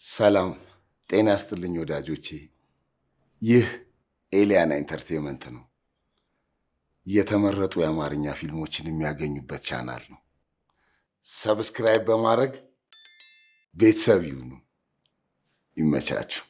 ሰላም ጤና ያስጥልኝ ወዳጆቼ። ይህ ኤሊያና ኢንተርቴንመንት ነው። የተመረጡ የአማርኛ ፊልሞችን የሚያገኙበት ቻናል ነው። subscribe በማድረግ ቤተሰብ ይሁኑ። ይመቻችሁ።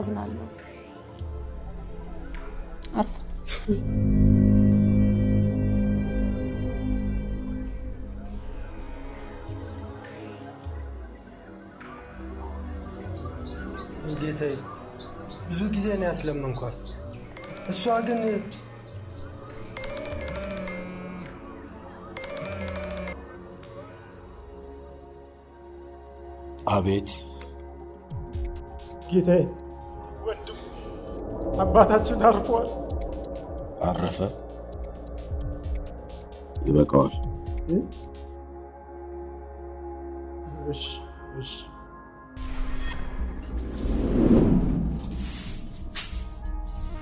አዝናለሁ። አርፎ ጌታዬ ብዙ ጊዜ ነው ያስለመንኳት። እሷ ግን አቤት ጌታዬ፣ ወንድሙ አባታችን አርፏል። አረፈ። ይበቃዋል። እሺ እሺ።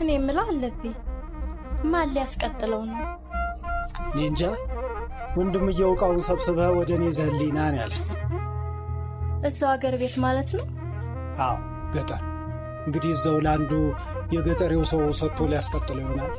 እኔ የምለው አለብኝ ማን ሊያስቀጥለው ነው? እኔ እንጃ። ወንድምየው ዕቃውን ሰብስበህ ወደ እኔ ዘህልኝ ና ነው ያለ። እዛው አገር ቤት ማለት ነው። አዎ ገጠር። እንግዲህ እዛው ለአንዱ የገጠሬው ሰው ሰጥቶ ሊያስቀጥለው ይሆናል።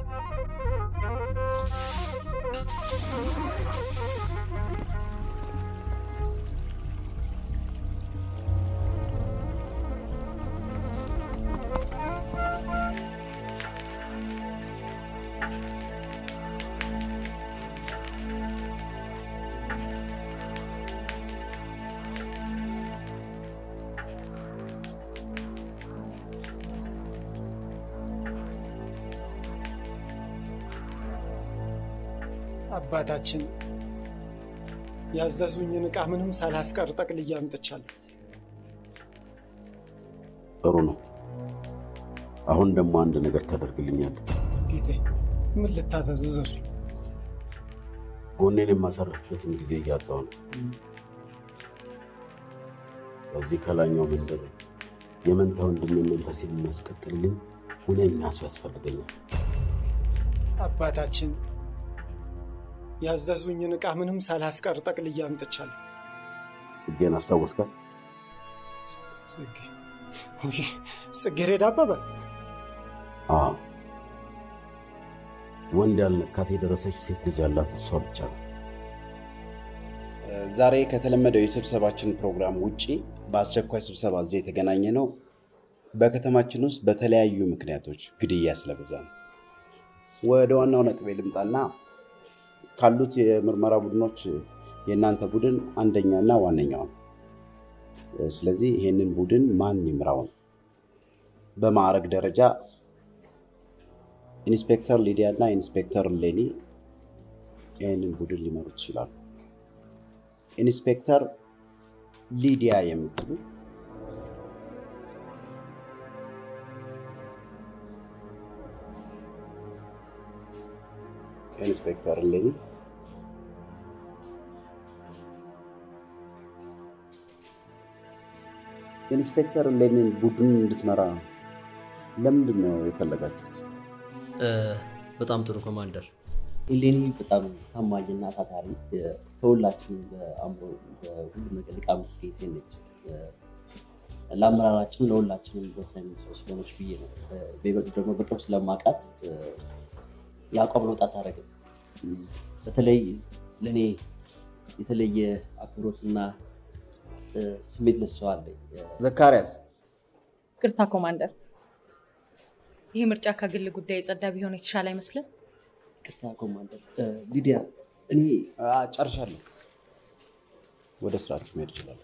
አባታችን ያዘዙኝን ዕቃ ምንም ሳላስቀር ጠቅልዬ አምጥቻለሁ። ጥሩ ነው። አሁን ደግሞ አንድ ነገር ታደርግልኛለህ። ጌቴ ምን ልታዘዝ? እዘዙ። ጎኔን የማሳረፍበትን ጊዜ እያጣሁ ነው። በዚህ ከላኛው መንደር የመንታ ወንድሜን መንፈስ የሚያስቀጥልልኝ ሁነኛ ሰው ያስፈልገኛል። አባታችን ያዘዙኝን ዕቃ ምንም ሳላስቀር ጠቅልዬ አምጥቻለሁ። ጽጌን አስታወስካት? ጽጌ ውይ፣ ጽጌረዳ አበበ አዎ፣ ወንድ ያልነካት የደረሰች ሴት ልጅ ያላት እሷ ብቻ ነው። ዛሬ ከተለመደው የስብሰባችን ፕሮግራም ውጪ በአስቸኳይ ስብሰባ እዚህ የተገናኘ ነው። በከተማችን ውስጥ በተለያዩ ምክንያቶች ግድያ ስለበዛ ነው። ወደ ዋናው ነጥቤ ልምጣና ካሉት የምርመራ ቡድኖች የእናንተ ቡድን አንደኛና ዋነኛው ነው። ስለዚህ ይህንን ቡድን ማን ይምራው በማዕረግ ደረጃ ኢንስፔክተር ሊዲያ እና ኢንስፔክተር ሌኒ ይህንን ቡድን ሊመሩት ይችላሉ። ኢንስፔክተር ሊዲያ የምትሉ ኢንስፔክተር ሌኒ ኢንስፔክተር ሌኒን ቡድን እንድትመራ ለምንድን ነው የፈለጋችሁት? በጣም ጥሩ ኮማንደር። ኤሌኒ በጣም ታማኝና ታታሪ ከሁላችንም በአእምሮ በሁሉም ነገር ልቃ የምትገኝ ሴት ነች። ለአመራራችን ለሁላችንም ወሳኝ ሰው ስለሆነች ብዬ ነው። በይበልጥ ደግሞ በቅርብ ስለማውቃት የአቋም ለውጥ አታደርግም። በተለይ ለእኔ የተለየ አክብሮትና ስሜት ለሷ አለኝ። ዘካርያስ ቅርታ ኮማንደር፣ ይህ ምርጫ ከግል ጉዳይ የጸዳ ቢሆን የተሻለ አይመስልም? ቅርታ ኮማንደር። ሊዲያ እኔ አ፣ ጨርሻለሁ። ወደ ስራችሁ መሄድ ይችላል።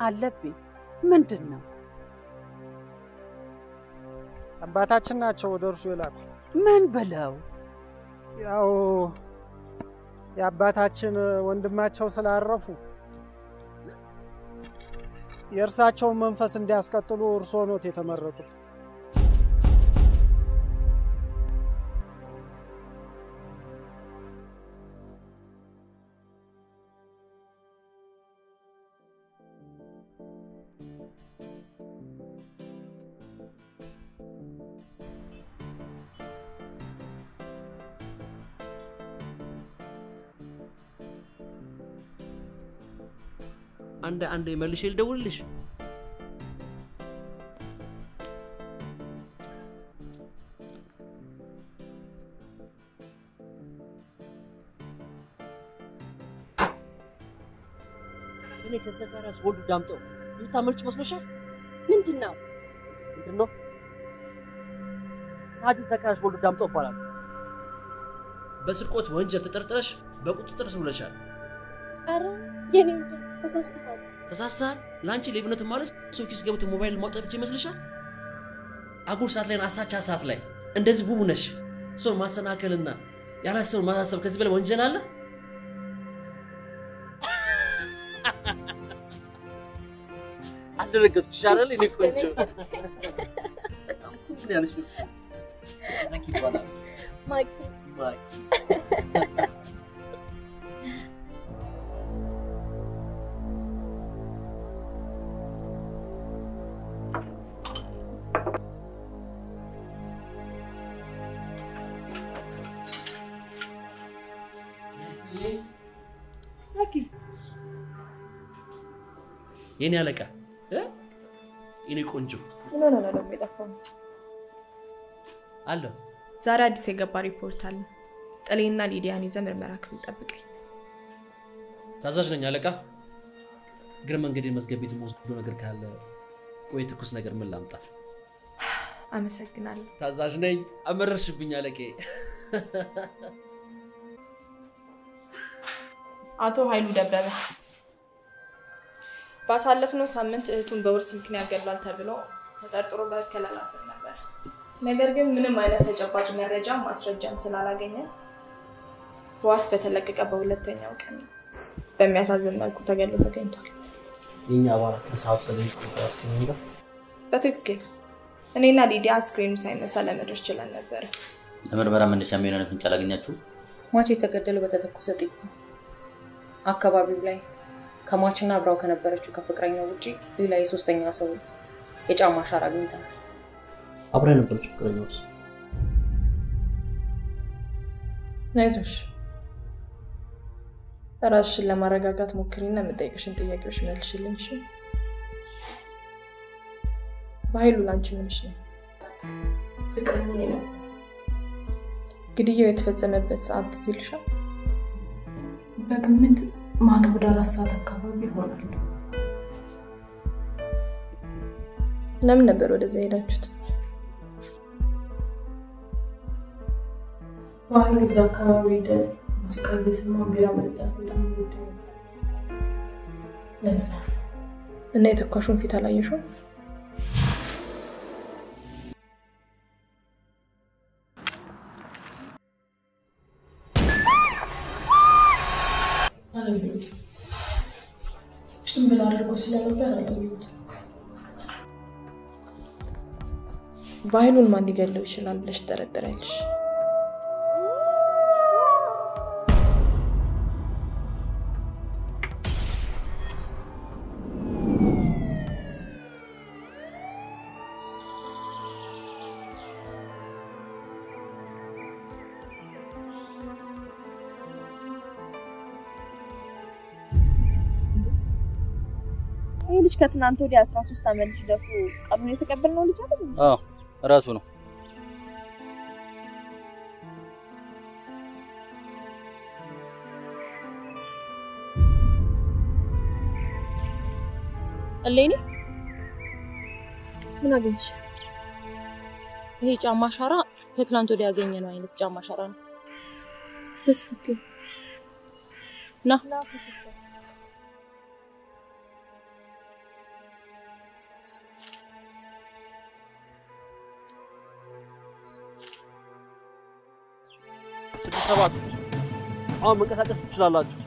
አለብኝ። ምንድን ነው? አባታችን ናቸው ወደ እርሱ የላኩ። ምን ብለው? ያው የአባታችን ወንድማቸው ስላረፉ የእርሳቸውን መንፈስ እንዲያስቀጥሉ እርስዎ ኖት የተመረጡት። አንድ አንድ መልሼ ልደውልልሽ። እኔ ከዛ ጋር ወልዱ ዳምጠው የምታመልጭ መስሎሻል? ምንድን ነው? ምንድን ነው? ሳጅ ዘካርያስ ወልዱ ዳምጠው ይባላል። በስርቆት ወንጀል ተጠርጥረሽ በቁጥጥር ስር ውለሻል። አረ የኔ ወንድም ተሳስተሃል። ተሳስተሃል። ለአንቺ ሌብነት ማለት ሰው ኪስ ገብቶ ሞባይል ማውጣት ብቻ ይመስልሻል? አጉል ሰዓት ላይ አሳቻ ሰዓት ላይ እንደዚህ ውብ ነሽ። ሰውን ማሰናከልና ያላሰብን ማሳሰብ ከዚህ በላይ ወንጀል አለ? አስደነገጥኩሽ አይደል? እኔ ቆንጆ በጣም ኩል ነው ዘኪ ይባላል። ማኪ ማኪ የኔ አለቃ እ? የኔ ቆንጆ ምን ሆነ ነው ደግሞ የጠፋው? አለሁ። ዛሬ አዲስ የገባ ሪፖርት አለ። ጥሌና ሊዲያን ይዘ ምርመራ ክፍል ጠብቀኝ። ታዛዥ ነኝ አለቃ። እግረ መንገዴን መዝገብ ቤት የምወስደው ነገር ካለ ወይ ትኩስ ነገር ምን ላምጣ? አመሰግናለሁ። ታዛዥ ነኝ። አመረርሽብኝ አለቄ። አቶ ኃይሉ ደበበ ባሳለፍነው ሳምንት እህቱን በውርስ ምክንያት ገድሏል ተብሎ ተጠርጥሮ በከለላ ስር ነበር። ነገር ግን ምንም አይነት ተጨባጭ መረጃ ማስረጃም ስላላገኘ በዋስ በተለቀቀ በሁለተኛው ቀን በሚያሳዝን መልኩ ተገድሎ ተገኝቷል። የኛ አባላት በሰዓቱ ተገኝቶ በትክክል እኔና ሊዲያ አስክሬኑ ሳይነሳ ለመድረስ ችለን ነበረ። ለምርመራ መነሻ የሚሆነ ፍንጭ አላገኛችሁ? ሟች የተገደለው በተተኮሰ ጥይት ነው። አካባቢው ላይ ከሟችና አብራው ከነበረችው ከፍቅረኛው ውጪ ሌላ የሶስተኛ ሰው የጫማ አሻራ አግኝተናል። አብራ የነበረች ፍቅረኛ ውስጥ አይዞሽ፣ ራስሽን ለማረጋጋት ሞክሪና የምጠይቅሽን ጥያቄዎች መልሽልኝ። እሺ? በኃይሉ ላንቺ ምንሽ ነው? ፍቅረኛ ነው። ግድያው የተፈጸመበት ሰዓት ትዝ ይልሻል? በግምት ማታ ወደ አራት ሰዓት አካባቢ ይሆናል። ለምን ነበር ወደዛ ሄዳችሁት? ባህሉ እዛ አካባቢ ሄደ ሙዚቃ እየሰማን ቢራ መጠጣት በጣም ወደ ለዛ እና የተኳሹን ፊት አላየሽውም? አላየሁትም። ጭንብል አድርጎ ስለነበር አላየሁትም። ባህሉን ማን ሊገለው ይችላል ብለሽ ትጠረጥሪያለሽ? ከትናንት ወዲያ 13 ዓመት ልጅ ደፍሮ ቀኑን የተቀበልነው ልጅ አይደል? አዎ ራሱ ነው። እሌኒ ምን አገኘሽ? ይሄ ጫማ አሻራ ከትናንት ወዲያ ያገኘነው አይነት ጫማ አሻራ ነው። በትክክል ና ሰባት አሁን መንቀሳቀስ ትችላላችሁ።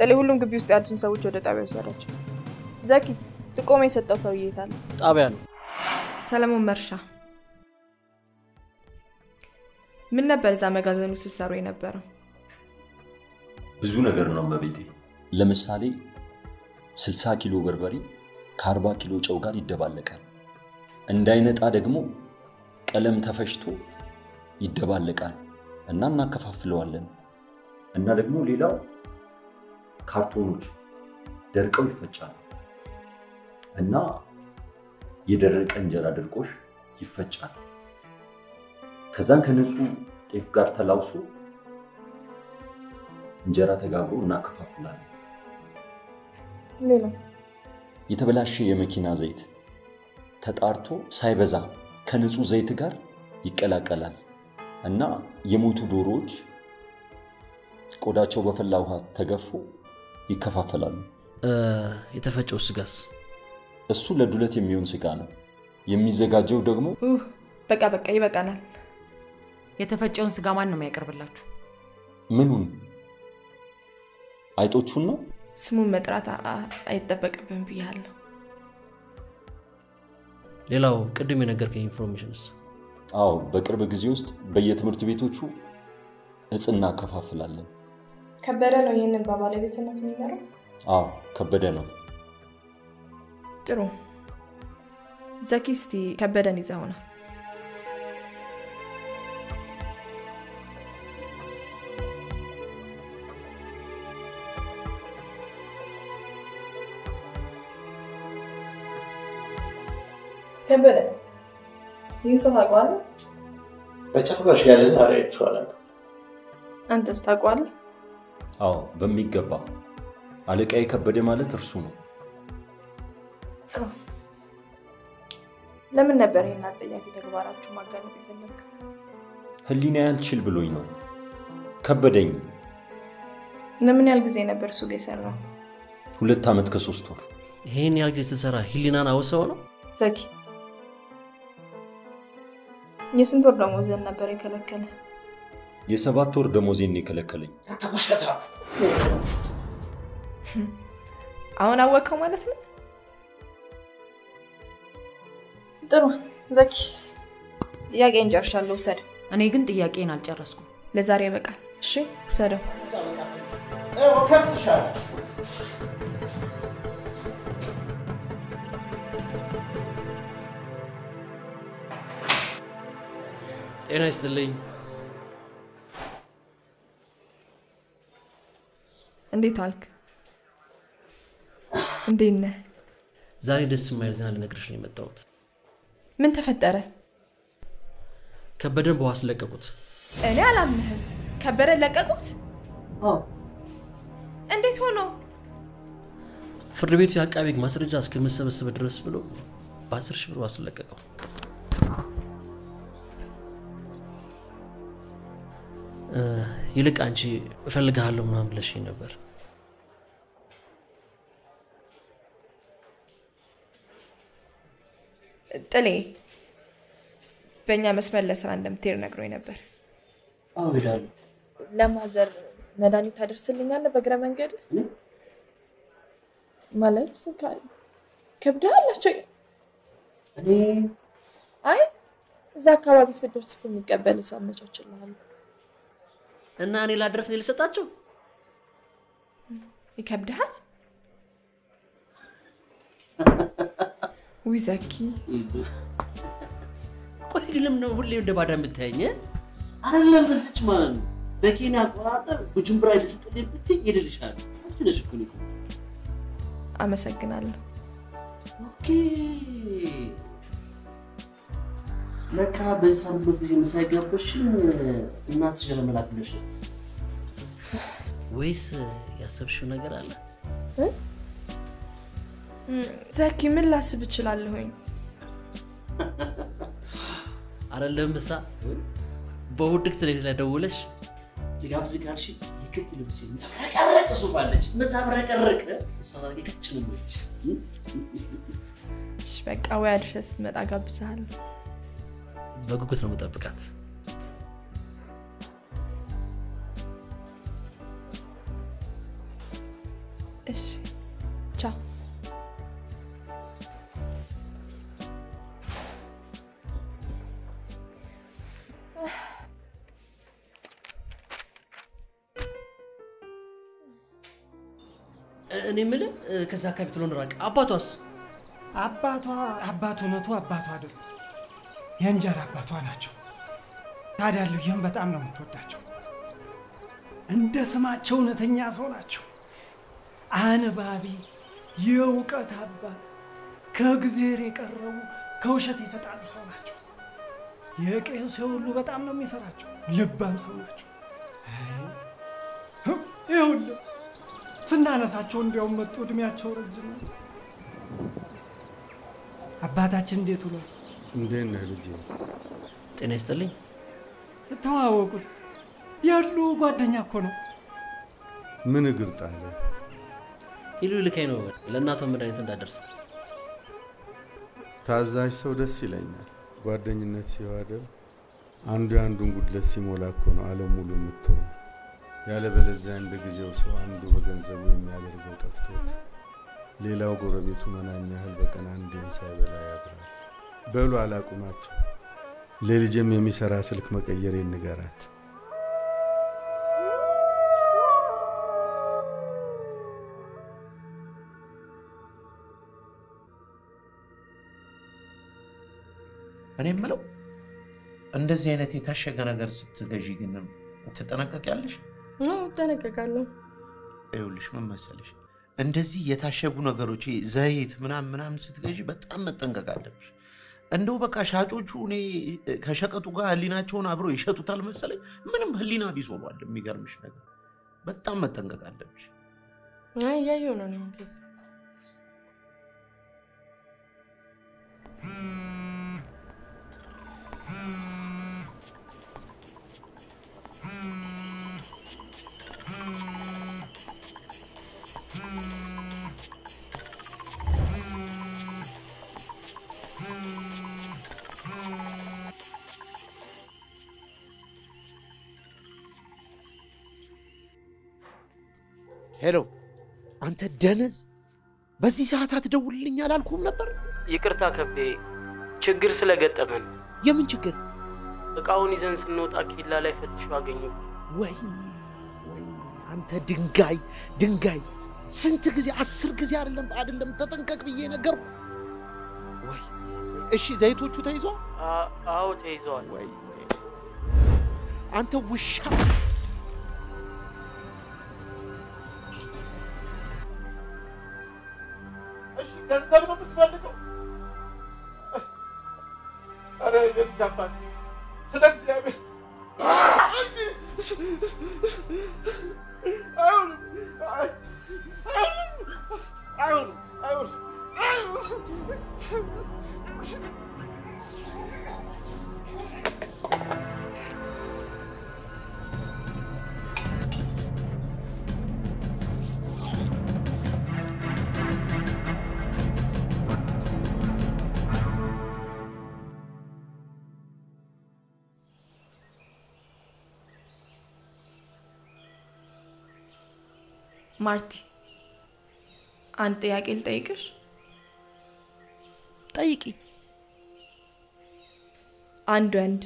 ጥሌ ሁሉም ግቢ ውስጥ ያሉትን ሰዎች ወደ ጣቢያ ወሰዳቸው። ዘኪ ጥቆማ የሰጠው ሰውዬ የት አለ? ጣቢያ ነው። ሰለሞን መርሻ። ምን ነበር እዛ መጋዘኑ ስትሰሩ የነበረው? ብዙ ነገር ነው እመቤቴ። ለምሳሌ 60 ኪሎ በርበሬ ከ40 ኪሎ ጨው ጋር ይደባለቃል። እንዳይነጣ ደግሞ ቀለም ተፈጭቶ ይደባለቃል እና እናከፋፍለዋለን። እና ደግሞ ሌላው ካርቶኖች ደርቀው ይፈጫሉ እና የደረቀ እንጀራ ድርቆሽ ይፈጫል። ከዛን ከንጹህ ጤፍ ጋር ተላውሶ እንጀራ ተጋግሮ እናከፋፍላለን። ሌላስ? የተበላሸ የመኪና ዘይት ተጣርቶ ሳይበዛ ከንጹህ ዘይት ጋር ይቀላቀላል እና የሞቱ ዶሮዎች ቆዳቸው በፈላ ውሃ ተገፎ ይከፋፈላሉ። የተፈጨው ስጋስ? እሱ ለዱለት የሚሆን ስጋ ነው። የሚዘጋጀው ደግሞ በቃ በቃ ይበቃናል። የተፈጨውን ስጋ ማን ነው የሚያቀርብላችሁ? ምኑን? አይጦቹን ነው? ስሙን መጥራት አይጠበቅብን ብያለሁ። ሌላው ቅድም የነገርከኝ information ስ? አዎ፣ በቅርብ ጊዜ ውስጥ በየትምህርት ቤቶቹ እጽ እናከፋፍላለን። ከበደ ነው ይህንን በባለቤትነት የሚመራው። አዎ፣ ከበደ ነው። ጥሩ ዘኪ፣ እስቲ ከበደን ይዘው ከበደ ይህን ሰው ታውቀዋለህ? በጭራሽ ያለ ዛሬ አላውቅም። አንተስ ታውቀዋለህ? አዎ፣ በሚገባ አለቃዬ ከበደ ማለት እርሱ ነው። ለምን ነበር ይህን አጸያፊ ተግባራችሁ ማጋለጥ የፈለግከው? ህሊና ያልችል ብሎኝ ነው። ከበደኝ። ለምን ያህል ጊዜ ነበር እሱ ጋር የሰራው? ሁለት ዓመት ከሶስት ወር። ይህን ያህል ጊዜ ስትሰራ ህሊናን አውሰው ነው? ዘኪ የስንት ወር ደሞዝህን ነበር የከለከለ? የሰባት ወር ደሞዜን ነው የከለከለኝ። አሁን አወቅከው ማለት ነው? ጥሩ ዘኪ፣ ጥያቄን ጨርሻለሁ፣ ውሰደው። እኔ ግን ጥያቄን አልጨረስኩም። ለዛሬ ይበቃል። እሺ ውሰደው። ከስሻለሁ። ጤና ይስጥልኝ። እንዴት ዋልክ? እንዴት ነህ? ዛሬ ደስ የማይል ዜና ልነግርሽ ነው የመጣሁት። ምን ተፈጠረ? ከበደን በዋስ ለቀቁት። እኔ አላምንህም። ከበደ ለቀቁት? እንዴት ሆኖ? ፍርድ ቤቱ የአቃቤ ሕግ ማስረጃ እስከመሰበሰበ ድረስ ብሎ በአስር ሺህ ብር ዋስ ለቀቀው። ይልቅ አንቺ እፈልግሃለሁ ምናምን ብለሽኝ ነበር። ጥሌ በእኛ መስመር ለስራ እንደምትሄድ ነግሮኝ ነበር። ለማዘር መድኃኒት ታደርስልኛለህ በእግረ መንገድ? ማለት ከ- ከብደሃል አስቸ እኔ አይ እዛ አካባቢ ስትደርስ እኮ የሚቀበል ሰው አመቻችልሃለሁ። እና እኔ ላድረስ ነው ልሰጣቸው? ይከብድሃል? ውይ ዘኪ፣ ቆይ ለምን ነው ሁሌ እንደ ባዳ የምታየኝ? አይደለም በዚች ማለት ነው በኬንያ አቆጣጠር ቡጁምብራ ልስጥልኝ ብትይ ይልልሻል። አንቺ ነሽ እኮ። አመሰግናለሁ። okay ለካ በዚህ ሳምንት ጊዜ ምሳ የጋበዝሽን እናትሽ ጋር ለመላክ ብለሽ ነው ወይስ ያሰብሽው ነገር አለ? ዘኪ ምን ላስብ እችላለሁኝ? አይደለም ብሳ በውድቅት ሌሊት ላይ ደውለሽ ልጋብዝ ካልሽ የክት ልብስ የሚያብረቀረቅ ሱፍ አለች የምታብረቀርቅ እሷን አድርጌ በቃ ወይ አድርሰህ ስትመጣ ጋብዝሃለሁ። በጉጉት ነው የምጠብቃት። እሺ ቻው። እኔ የምልህ ከዛ አካባቢ ትሎ እንራቅ። አባቷስ አባቷ አባትነቱ አባቷ አይደሉም፣ የእንጀራ አባቷ ናቸው። ታዲያ ልዩም በጣም ነው የምትወዳቸው። እንደ ስማቸው እውነተኛ ሰው ናቸው። አንባቢ፣ የእውቀት አባት፣ ከእግዜር የቀረቡ ከውሸት የተጣሉ ሰው ናቸው። የቀዩ ሰው ሁሉ በጣም ነው የሚፈራቸው። ልባም ሰው ናቸው። ይኸውልህ ስናነሳቸው እንዲያውም መጡ። እድሜያቸው ረጅም ነው። አባታችን እንዴት ውሏል? እንዴት ነህ ልጄ? ጤና ይስጥልኝ። ተዋወቁት። ያሉ ጓደኛ እኮ ነው። ምን እግር ጣለ? ሂሉ ልካኝ ነው ለእናቷ መድኃኒት እንዳደርስ። ታዛዥ ሰው ደስ ይለኛል። ጓደኝነት ሲዋደል አንዱ የአንዱን ጉድለት ሲሞላ እኮ ነው ዓለም ሙሉ የምትሆን። ያለበለዚያ እንደ ጊዜው ሰው አንዱ በገንዘቡ የሚያደርገው ጠፍቶት ሌላው ጎረቤቱ መናኛ ያህል በቀን አንዴም ሳይበላ ያድራል። በሉ አላቁማቸው። ለልጅም የሚሰራ ስልክ መቀየር ንገራት። እኔ የምለው እንደዚህ አይነት የታሸገ ነገር ስትገዢ ግን ትጠነቀቂያለሽ? እጠነቀቃለሁ። ይኸውልሽ ምን መሰለሽ፣ እንደዚህ የታሸጉ ነገሮች ዘይት ምናምን ምናምን ስትገዢ በጣም መጠንቀቅ አለብሽ። እንደው በቃ ሻጮቹ እኔ ከሸቀጡ ጋር ህሊናቸውን አብረው ይሸጡታል መሰለኝ። ምንም ህሊና ቢስ ሆኗል። የሚገርምሽ ነገር በጣም መጠንቀቅ አለብሽ። እያየሁ ነው የምገዛው። ሄሎ፣ አንተ ደነዝ፣ በዚህ ሰዓት አትደውልልኝ አላልኩም ነበር? ይቅርታ ከቤ፣ ችግር ስለገጠመን። የምን ችግር? እቃውን ይዘን ስንወጣ ኬላ ላይ ፈትሾ አገኙ። ወይ ወይ፣ አንተ ድንጋይ ድንጋይ! ስንት ጊዜ አስር ጊዜ አይደለም አይደለም ተጠንቀቅ ብዬ ነገር ወይ እሺ፣ ዘይቶቹ ተይዘዋል? አዎ ተይዘዋል። ወይ፣ አንተ ውሻ! ገንዘብ ነው የምትፈልገው? ኧረ የልጅ አባት ማርቲ አንድ ጥያቄ ልጠይቅሽ። ጠይቂ። አንድ ወንድ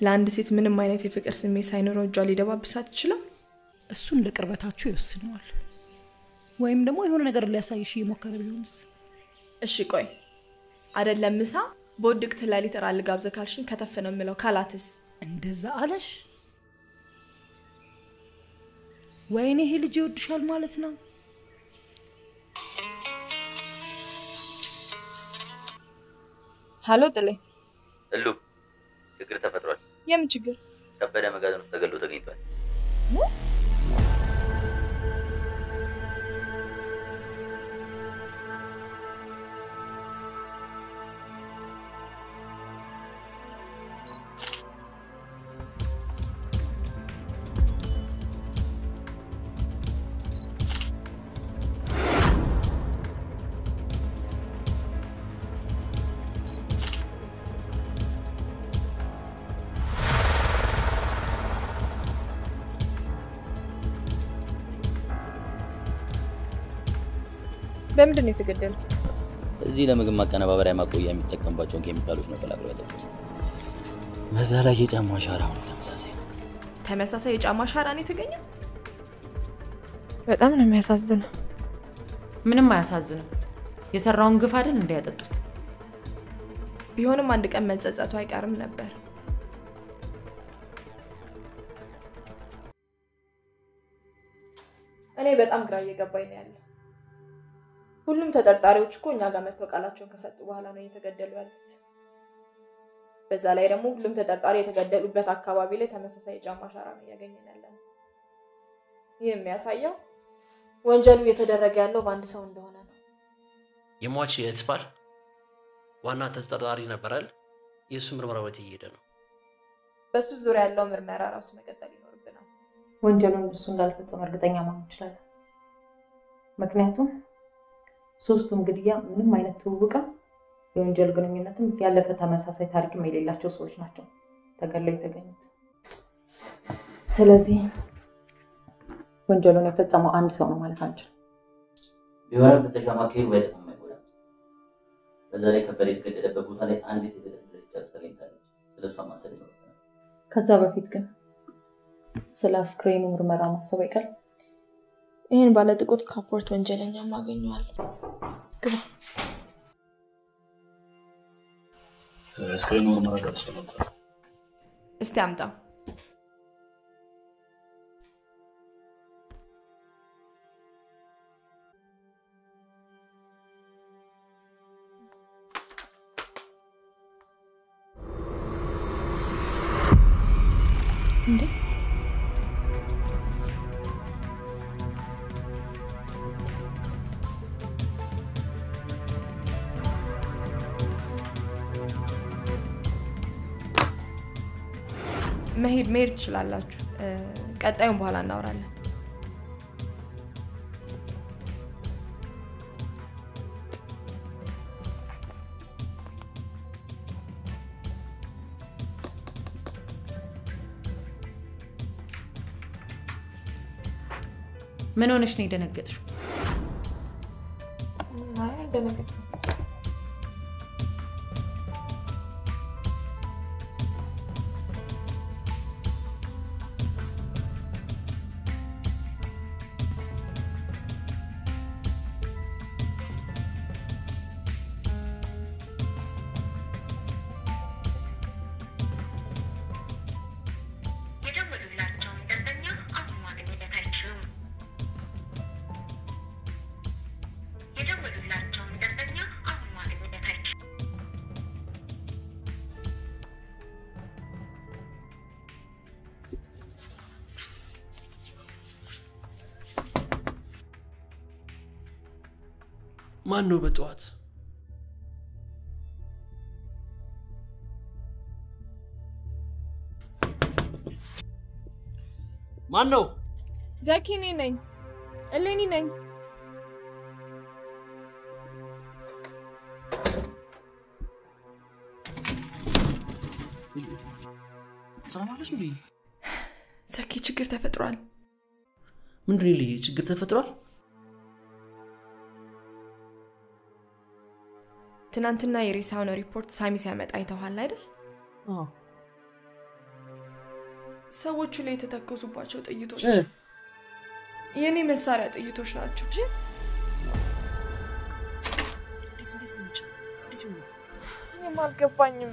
ለአንድ ሴት ምንም አይነት የፍቅር ስሜት ሳይኖረው እጇ ሊደባብሳት ይችላል? እሱን ለቅርበታችሁ ይወስነዋል። ወይም ደግሞ የሆነ ነገር ሊያሳይሽ እየሞከረ ቢሆንስ? እሺ ቆይ አይደለም ምሳ በውድቅት ሌሊት እራት ልጋብዝህ ካልሽኝ ከተፍ ነው የምለው። ካላትስ እንደዛ አለሽ? ወይኔ ይሄ ልጅ ይወድሻል ማለት ነው። ሀሎ ጥሌ፣ እሉ ችግር ተፈጥሯል። የምን ችግር? ከበደ መጋዘን ውስጥ ተገሎ ተገኝቷል። በምንድን ነው የተገደለው? እዚህ ለምግብ ማቀነባበሪያ ማቆያ የሚጠቀምባቸውን ኬሚካሎች ነው ቀላቅለው ያጠጡት። በዛ ላይ የጫማ አሻራ ሆነ ተመሳሳይ ነው። ተመሳሳይ የጫማ አሻራ ነው የተገኘው። በጣም ነው የሚያሳዝነው። ምንም አያሳዝንም። የሰራውን ግፍ አይደል እንዲያጠጡት። ቢሆንም አንድ ቀን መጸጸቱ አይቀርም ነበር። እኔ በጣም ግራ እየገባኝ ነው ያለው። ሁሉም ተጠርጣሪዎች እኮ እኛ ጋር መጥተው ቃላቸውን ከሰጡ በኋላ ነው እየተገደሉ ያሉት። በዛ ላይ ደግሞ ሁሉም ተጠርጣሪ የተገደሉበት አካባቢ ላይ ተመሳሳይ የጫማ አሻራ ነው እያገኘን ያለ ነው። ይህ የሚያሳየው ወንጀሉ እየተደረገ ያለው በአንድ ሰው እንደሆነ ነው። የሟች የእህት ባል ዋና ተጠርጣሪ አይደል? የእሱ ምርመራ ወዴት እየሄደ ነው? በሱ ዙሪያ ያለው ምርመራ ራሱ መቀጠል ይኖርብናል። ወንጀሉን እሱ እንዳልፈጸመ እርግጠኛ መሆን እንችላለን። ምክንያቱም ሶስቱም ግድያ ምንም አይነት ትውውቅም የወንጀል ግንኙነትም ያለፈ ተመሳሳይ ታሪክም የሌላቸው ሰዎች ናቸው ተገድለው የተገኙት። ስለዚህ ወንጀሉን የፈጸመው አንድ ሰው ነው ማለት አንችልም። ቢሆንም ፍተሻ ማካሄዱ ባይጠቅምም አይጎዳም። በዛ ላይ ከበደ የተገደለበት ቦታ ላይ አንዲት የተገደለች ጨርቅ ተገኝታለች። ስለ እሷ ማሰብ ይኖርብናል። ከዛ በፊት ግን ስለ አስክሬኑ ምርመራ ማሰብ አይቀርም። ይህን ባለ ጥቁር ካፖርት ወንጀለኛ ማገኘዋለሁ። ግባ። እስቲ አምጣው። መሄድ ትችላላችሁ። ቀጣዩን በኋላ እናወራለን። ምን ሆነሽ ነው የደነገጥሽው? ማን ነው በጠዋት ማን ነው? ዘኪ እኔ ነኝ። እሌኒ ነኝ። እንዴ? ዘኪ ችግር ተፈጥሯል። ምንድን ልይ ችግር ተፈጥሯል? ትናንትና የሬሳውን ሪፖርት ሳሚ ሲያመጣ አይተዋል አይደል? ሰዎቹ ላይ የተተከሱባቸው ጥይቶች የእኔ መሳሪያ ጥይቶች ናቸው። እኔም አልገባኝም።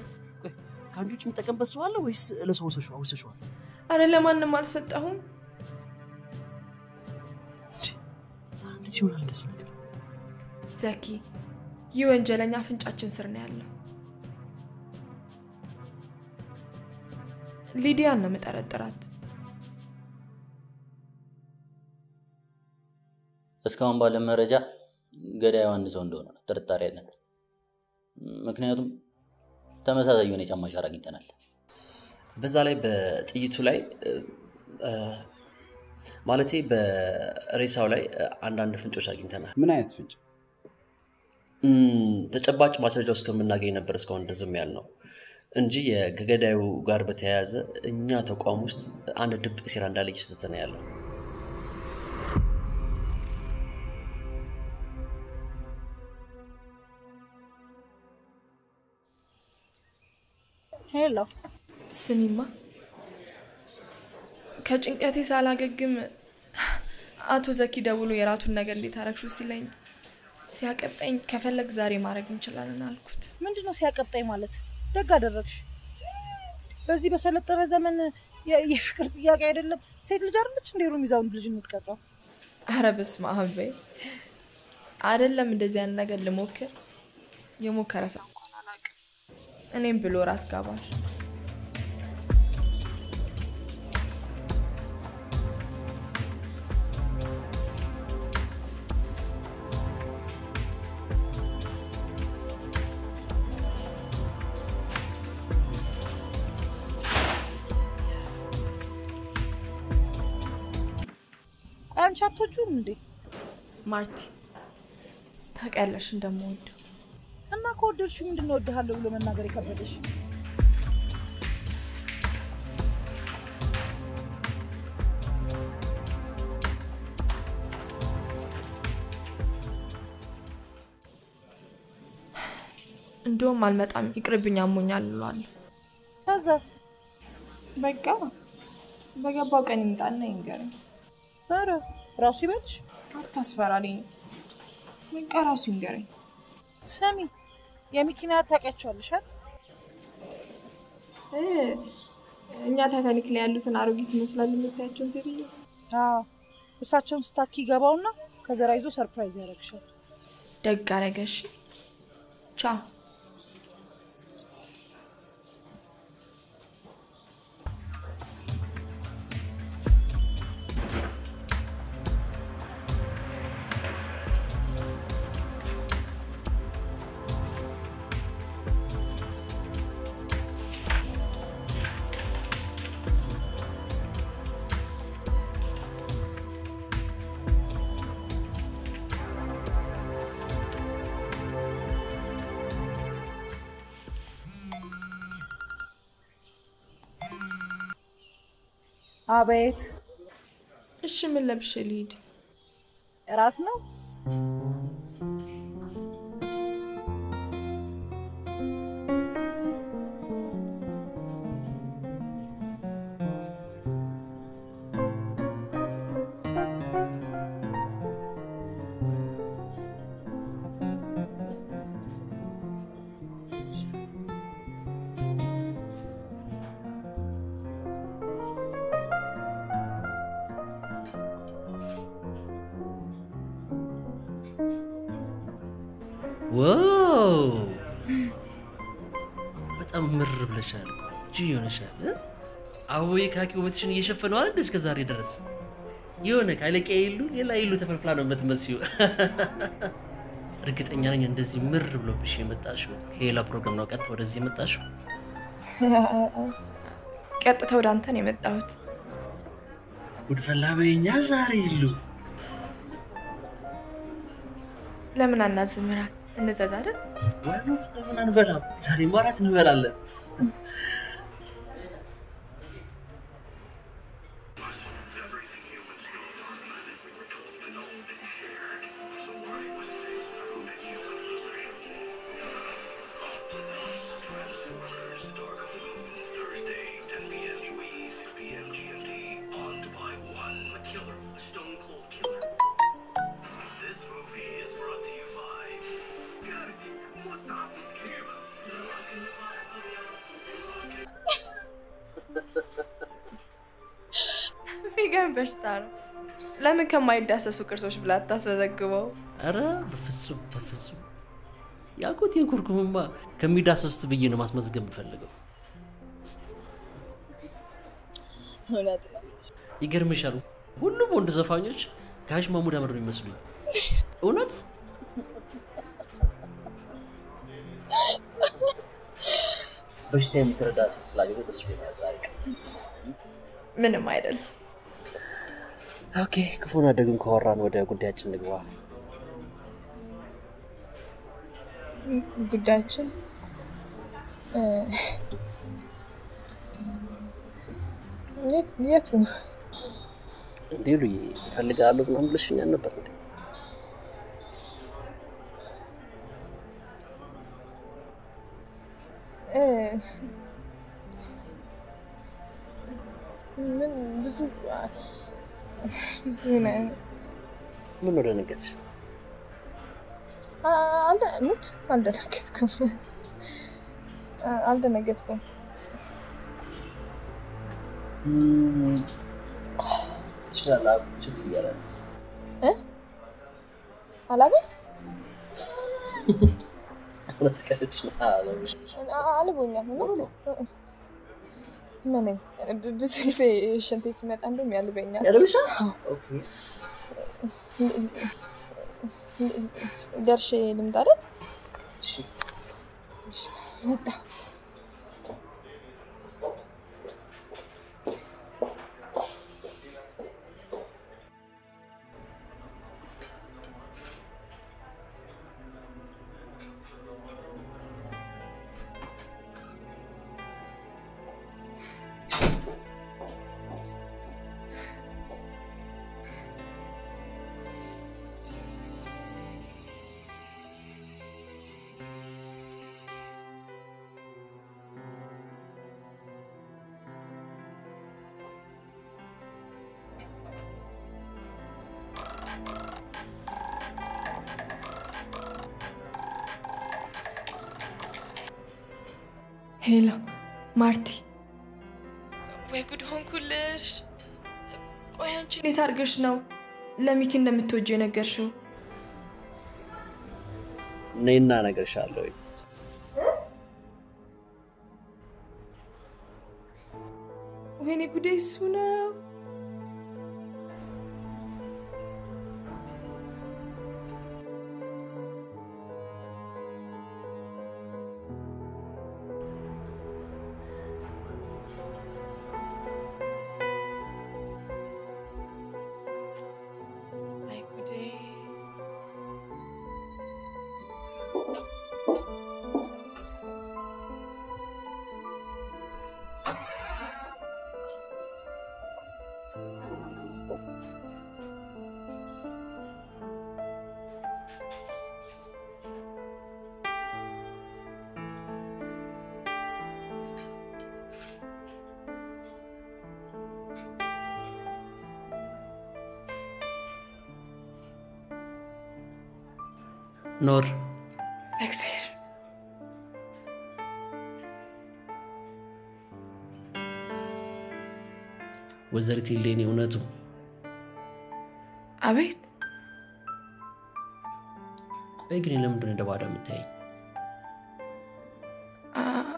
ከአንቺ ውጭ የሚጠቀምበት ሰው አለ ወይስ ለሰው ወሰሽው አውሰሽዋል? አረ ለማንም አልሰጠሁም። እንዴት ይሆናል እንደዚህ ነገር? ዘኪ፣ ይህ ወንጀለኛ አፍንጫችን ስር ነው ያለው። ሊዲያን ነው የምጠረጥራት። እስካሁን ባለ መረጃ ገዳዩ አንድ ሰው እንደሆነ ነው ጥርጣሬ ያለን። ምክንያቱም ተመሳሳይ የሆነ የጫማ አሻራ አግኝተናል። በዛ ላይ በጥይቱ ላይ ማለቴ በሬሳው ላይ አንዳንድ ፍንጮች አግኝተናል። ምን አይነት ፍንጭ? ተጨባጭ ማስረጃ እስከምናገኝ ነበር እስካሁን ዝም ያልነው እንጂ ከገዳዩ ጋር በተያያዘ እኛ ተቋም ውስጥ አንድ ድብቅ ሴራ እንዳለ እየተተነ ያለው። hello፣ ስሚማ፣ ከጭንቀቴ ሳላገግም አቶ ዘኪ ደውሎ የራቱን ነገር እንዴት አረግሹ ሲለኝ ሲያቀብጠኝ ከፈለግ ዛሬ ማድረግ እንችላለን አልኩት። ምንድን ነው ሲያቀብጠኝ ማለት? ደግ አደረግሽ። በዚህ በሰለጠነ ዘመን የፍቅር ጥያቄ አይደለም። ሴት ልጅ አይደለች እንደ room ይዛ ወንድ ልጅ የምትቀጥረው? አረ በስመ አብ አይደለም እንደዚህ አይነት ነገር ልሞክር የሞከረ ሰው እንኳን አላውቅም። እኔም ብሎ ራት ጋባዥ አትወጂውም እንዴ? ማርቲ ታውቂያለሽ እንደምወደው እና ከወደድሽው ምንድን ነው እወድሃለሁ ብሎ መናገር የከበደሽ? እንደውም አልመጣም ይቅርብኝ አሞኛል እለዋለሁ። ከዛስ? በቃ በገባው ቀን ይምጣና ይንገረኝ። ኧረ ራሱ ይበልሽ። አታስፈራሪኝ። በቃ ራሱ ይንገረኝ። ስሚ የሚኪና ታውቂያቸዋለሽ እኛ ታይታኒክ ላይ ያሉትን አሮጊት ይመስላሉ የምታያቸውን ሴትዮ። እሳቸውን ስታኪ ይገባውና ከዘራ ይዞ surprise ያደርግሻል። ደግ አረገሽ። ቻው። አቤት። እሺ ምን ለብሼ ልሂድ? እራት ነው? ይሆነሻል። እ? አወይ ካኪ ውበትሽን እየሸፈነው አይደል እስከ ዛሬ ድረስ የሆነ ካለቂያ የሉ ሌላ የሉ ተፈልፍላ ነው የምትመስዩ። እርግጠኛ ነኝ እንደዚህ ምር ብሎብሽ የመጣሽው ከሌላ ፕሮግራም ነው ቀጥታ ወደዚህ የመጣሽው። ቀጥታ ወደ አንተ ነው የመጣሁት። ጉድፈላ በኛ ዛሬ የሉ ለምን አናዝም እራት እንዘዝ አይደል? ወይስ ለምን አንበላም? ዛሬ ማራት እንበላለን። ለምን ከማይዳሰሱ ቅርሶች ብላ አታስመዘግበው? ኧረ በፍጹም በፍጹም የአጎቴን ኩርኩምማ ከሚዳሰሱት ብዬ ነው ማስመዝገብ የምፈልገው። እውነት ነው። ይገርምሻል፣ ሁሉም ወንድ ዘፋኞች ጋሽ ማሙድ አህመድ ነው የሚመስሉኝ። እውነት በሽታ የምትረዳ ሴት ደስ ብሎኛል ምንም አይደል። okay፣ ክፉን አደግን ካወራን ወደ ጉዳያችን ንግባ። ጉዳያችን የቱ እንዴ ሉዬ እፈልግሃለሁ ምናምን ብለሽኛል ነበር እንዴ? ምን ብዙ ብዙ ነው። ምን ወደ አልደ ሙት አልደነገጥኩም አልደነገጥኩም። ትችላለህ። ችፍ እያለ ነው። ምን ብዙ ጊዜ ሽንቴ ሲመጣ እንደውም ያልበኛል። ያልብሻል? ደርሼ ልምጣ አይደል? መጣ አድርገሽ ነው ለሚኪ እንደምትወጂው የነገርሽው? ነይና እነግርሻለሁ። ኖር በእግዚአብሔር ወይዘሪት ሌኒ እውነቱ አቤት። ቆይ ግን ለምንድን ነው እንደ ባዳ የምታየኝ? አ-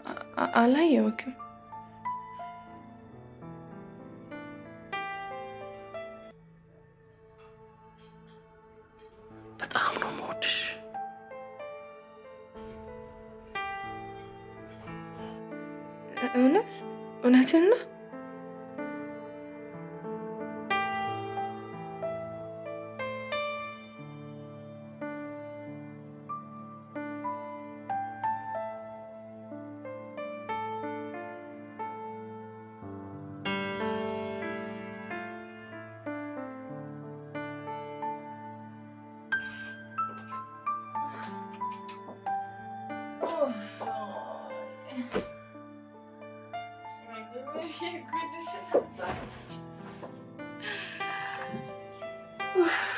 Oof.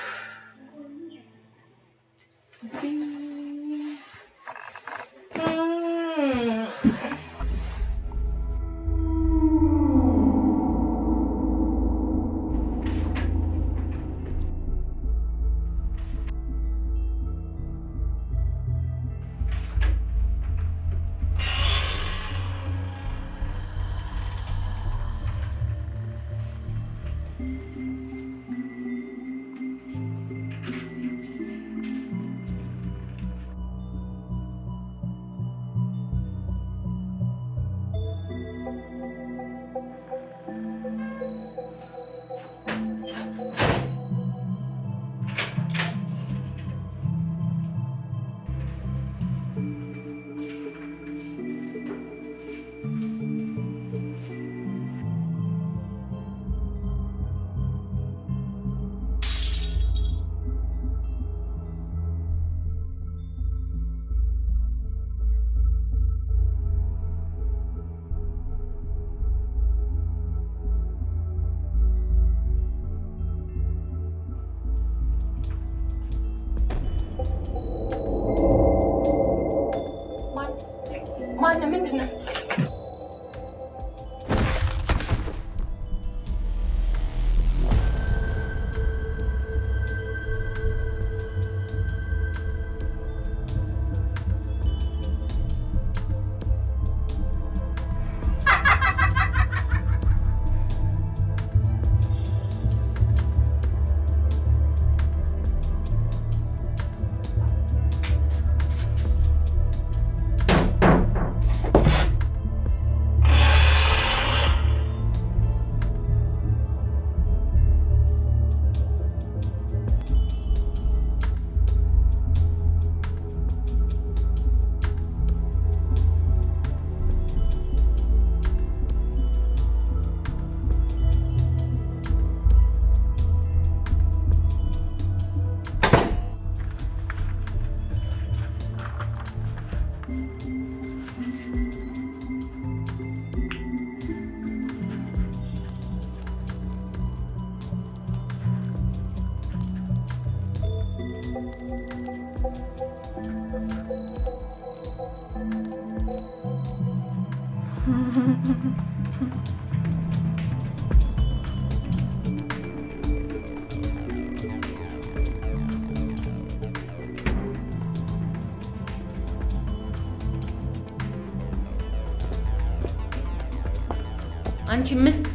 አንቺ ምስጥ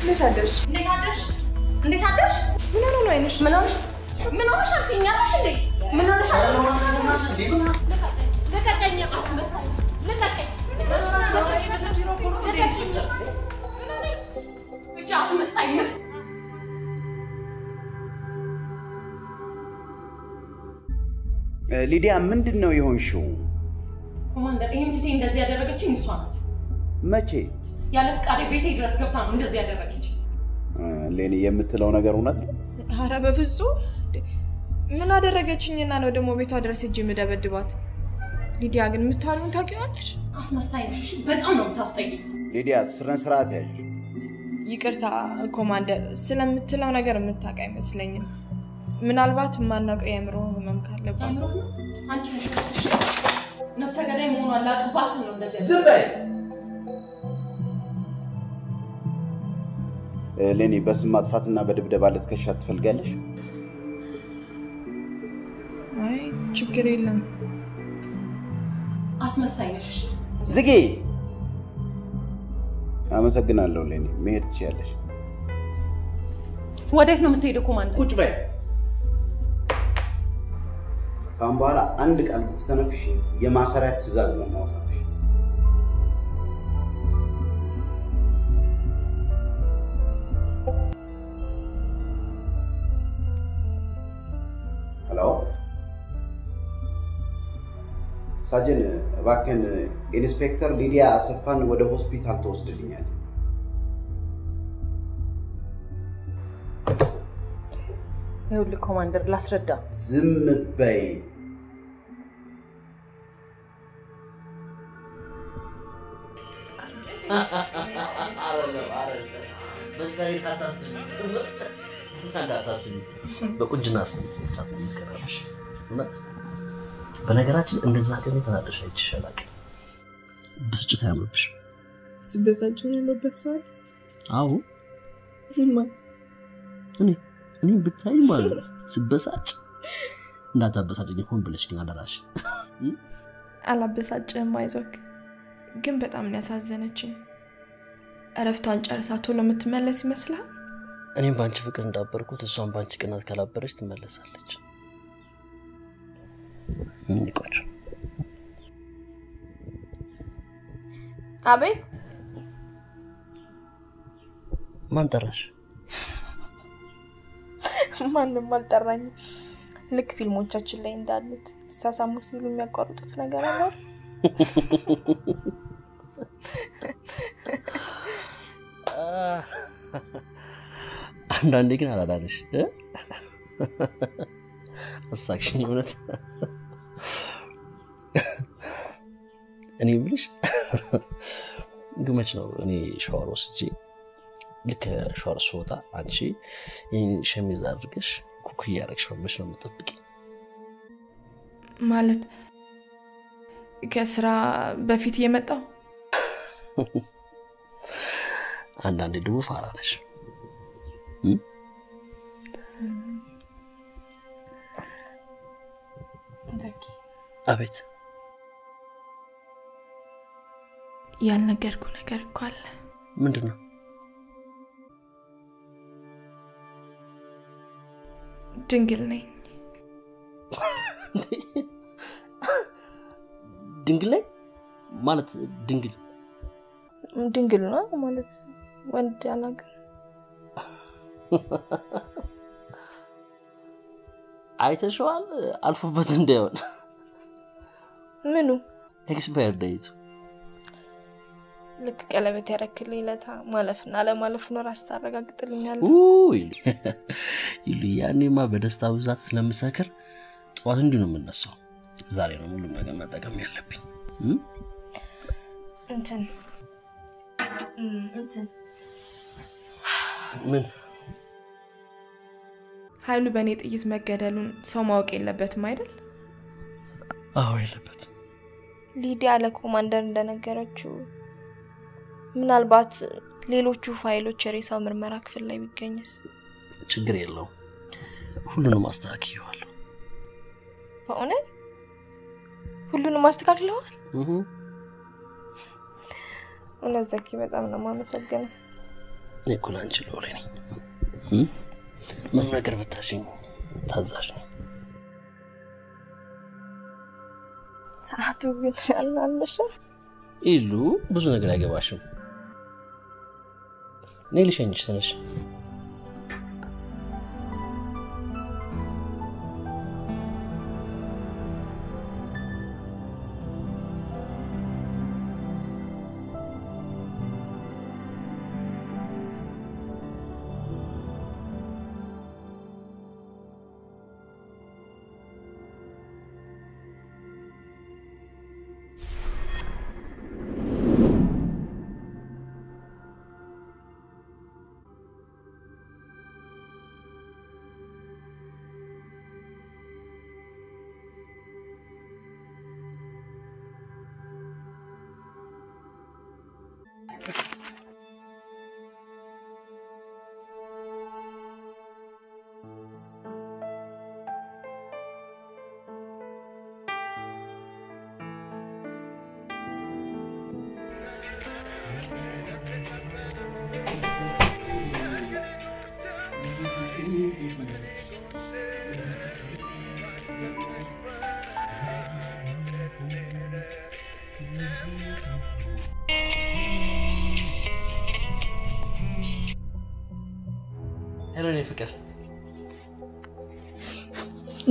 እንዴት አደርሽ? እንዴት አደርሽ? እንዴት አደርሽ? ምን ሆኖ ነው አይነሽ? ምን ሆነሽ? ምን ሆነሽ አልተኛለሽ እንዴ? ምን ሆነሽ ልቀቀኝ! አስመሳይ! ልቀቀኝ! ልቀቀኝ! እጅ አስመሳይ ምስጥ! ሊዲያ ምንድን ነው የሆንሽው? ኮማንደር፣ ይህን ፊቴ እንደዚህ ያደረገችኝ እሷ ናት። መቼ? ያለ ፍቃዴ ቤቴ ድረስ ገብታ ነው እንደዚህ ያደረገች። ሌኒ የምትለው ነገር እውነት ነው? ኧረ በፍጹም ምን አደረገችኝና ነው ደግሞ ቤቷ ድረስ እጅ የምደበድባት? ሊዲያ ግን የምታሉን ታውቂዋለሽ? አስመሳይ ነሽ። እሺ፣ በጣም ነው የምታስጠይኝ። ሊዲያ ስነ ስርዓት ያዥ። ይቅርታ ኮማንደር፣ ስለምትለው ነገር የምታውቅ አይመስለኝም። ምናልባት የማናውቀው የአእምሮ ህመም ካለባት አንቺ ነሽ ነፍሰ ገዳይ መሆኗን ላቅባት ነው እንደዚህ ዝም በይ። ሌኒ በስም ማጥፋትና በድብደባ ልትከሻት ትፈልጋለሽ? አይ ችግር የለም። አስመሳይ ነሽ። እሺ ዝጊ። አመሰግናለሁ ሌኒ፣ መሄድ ትችያለሽ። ወዴት ነው የምትሄደው ኮማንደር? ቁጭ በይ። ከአሁን በኋላ አንድ ቃል ብትተነፍሽ የማሰሪያ ትዕዛዝ ነው ማውጣብሽ። ሳጅን፣ እባክህን ኢንስፔክተር ሊዲያ አሰፋን ወደ ሆስፒታል ተወስድልኛል። ይኸውልህ ኮማንደር ላስረዳ። ዝም በይ። በቁንጅና ስሜት ብቻ ነው የምትቀራብሽ። እውነት በነገራችን እንደዛ ቀን የተናደሽ አይቼሽ አላውቅም። ብስጭት አያምርብሽም። ሲበዛጭን ያለበት ሰዋል አዎ እኔ እኔም ብታይ ማለት ነው ስበሳጭ እንዳታበሳጭኝ ሆን ብለሽ ግን አደራሽ። አላበሳጭህም፣ አይዞክ። ግን በጣም ነው ያሳዘነችኝ። እረፍቷን ጨርሳ ቶሎ የምትመለስ ይመስልሃል? እኔም በአንቺ ፍቅር እንዳበርኩት እሷን በአንቺ ቅናት ካላበረች ትመለሳለች። ቆንጆ አቤት ማን ጠራሽ? ማንም አልጠራኝም። ልክ ፊልሞቻችን ላይ እንዳሉት ሊሳሳሙ ሲሉ የሚያቋርጡት ነገር አለ። አንዳንዴ ግን አላዳነሽ አሳቅሽኝ። እውነት እኔ የምልሽ ግመች ነው። እኔ ሻወር ወስጄ ልክ ሻወር ስወጣ አንቺ ይህን ሸሚዝ አድርገሽ ኩክ እያደረግሽ መመሽ ነው የምጠብቂ። ማለት ከስራ በፊት እየመጣው አንዳንዴ ደግሞ ፋራ ነሽ። ዘኪ አቤት ያልነገርኩ ነገር እኮ አለ። ምንድን ነው? ድንግል ነኝ። ድንግል ላይ ማለት ድንግል ድንግል ነው ማለት ወንድ አላውቅም። አይተሸዋል? አልፎበት እንዳይሆን ምኑ expire date ኡ ልክ ቀለበት ያረክልኝ ለታ ማለፍና አለማለፍ ነው ራስ ታረጋግጥልኛል። ይሉ ያኔማ በደስታ ብዛት ስለምሰክር ጠዋት እንዲሁ ነው የምነሳው። ዛሬ ነው ሙሉ ነገር መጠቀም ያለብኝ። እንትን እንትን ምን ኃይሉ በእኔ ጥይት መገደሉን ሰው ማወቅ የለበትም አይደል? አዎ የለበትም። ሊዲያ ለኮማንደር እንደነገረችው ምናልባት ሌሎቹ ፋይሎች የሬሳው ምርመራ ክፍል ላይ ቢገኝስ? ችግር የለውም። ሁሉንም አስተካክየዋለሁ። በእውነት ሁሉንም አስተካክለዋል? እውነት ዘኪ፣ በጣም ነው የማመሰግነው። እኔ እኮ ለአንቺ ሎሌ ነኝ። ምን ነገር ብታሽኝ ታዛዥ ነኝ። ሰዓቱ ግን አልመሸም። ኢሉ ብዙ ነገር አይገባሽም። እኔ ልሸኝሽ፣ ተነሽ።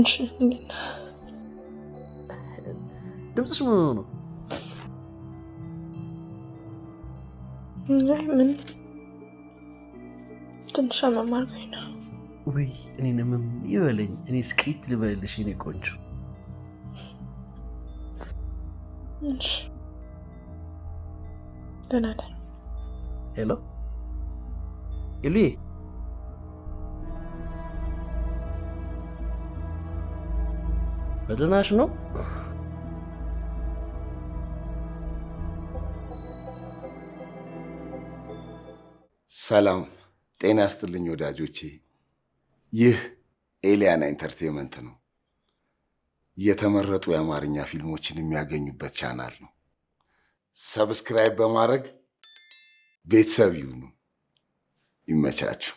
እሺ፣ እንዴት ነህ? ድምፅሽ ምን ሆኖ ነው? አይ፣ ምን ትንሽ አመም አድርጎኝ ነው። ወይ እኔን እምም ይበለኝ። እኔ ስኬት ልበልሽ የኔ ቆንጆ። እሺ፣ ደህና ነኝ። ሄሎ ኢሉዬ፣ በደህናሽ ነው? ሰላም ጤና ይስጥልኝ ወዳጆቼ። ይህ ኤሊያና ኢንተርቴንመንት ነው። የተመረጡ የአማርኛ ፊልሞችን የሚያገኙበት ቻናል ነው። ሰብስክራይብ በማድረግ ቤተሰብ ይሁኑ። ይመቻችሁ።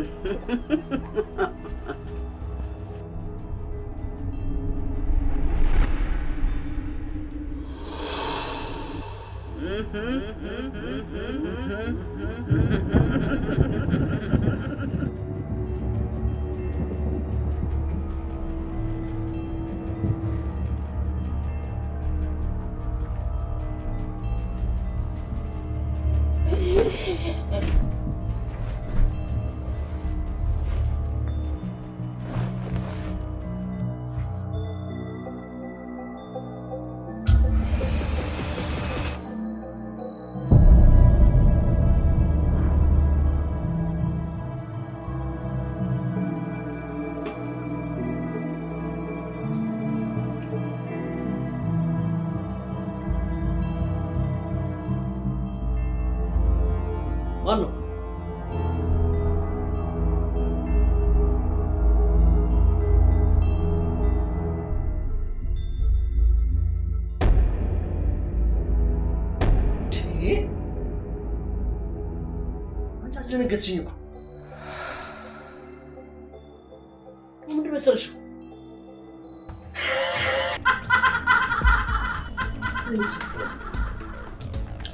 Mm-hmm. አስደነገጥሽኝ እኮ። ምንድን መሰለሽ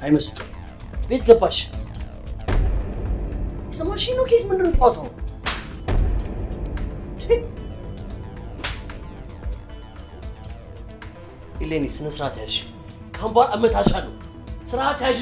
አይመስጥም። ቤት ገባሽ? የሰማሽኝ ነው? ከየት ምንድን ነው ጨዋታው? ኢሌኒ ስነ ስርዓት ያዥ። በኋላ እመታሻለሁ። ስርዓት ያዥ።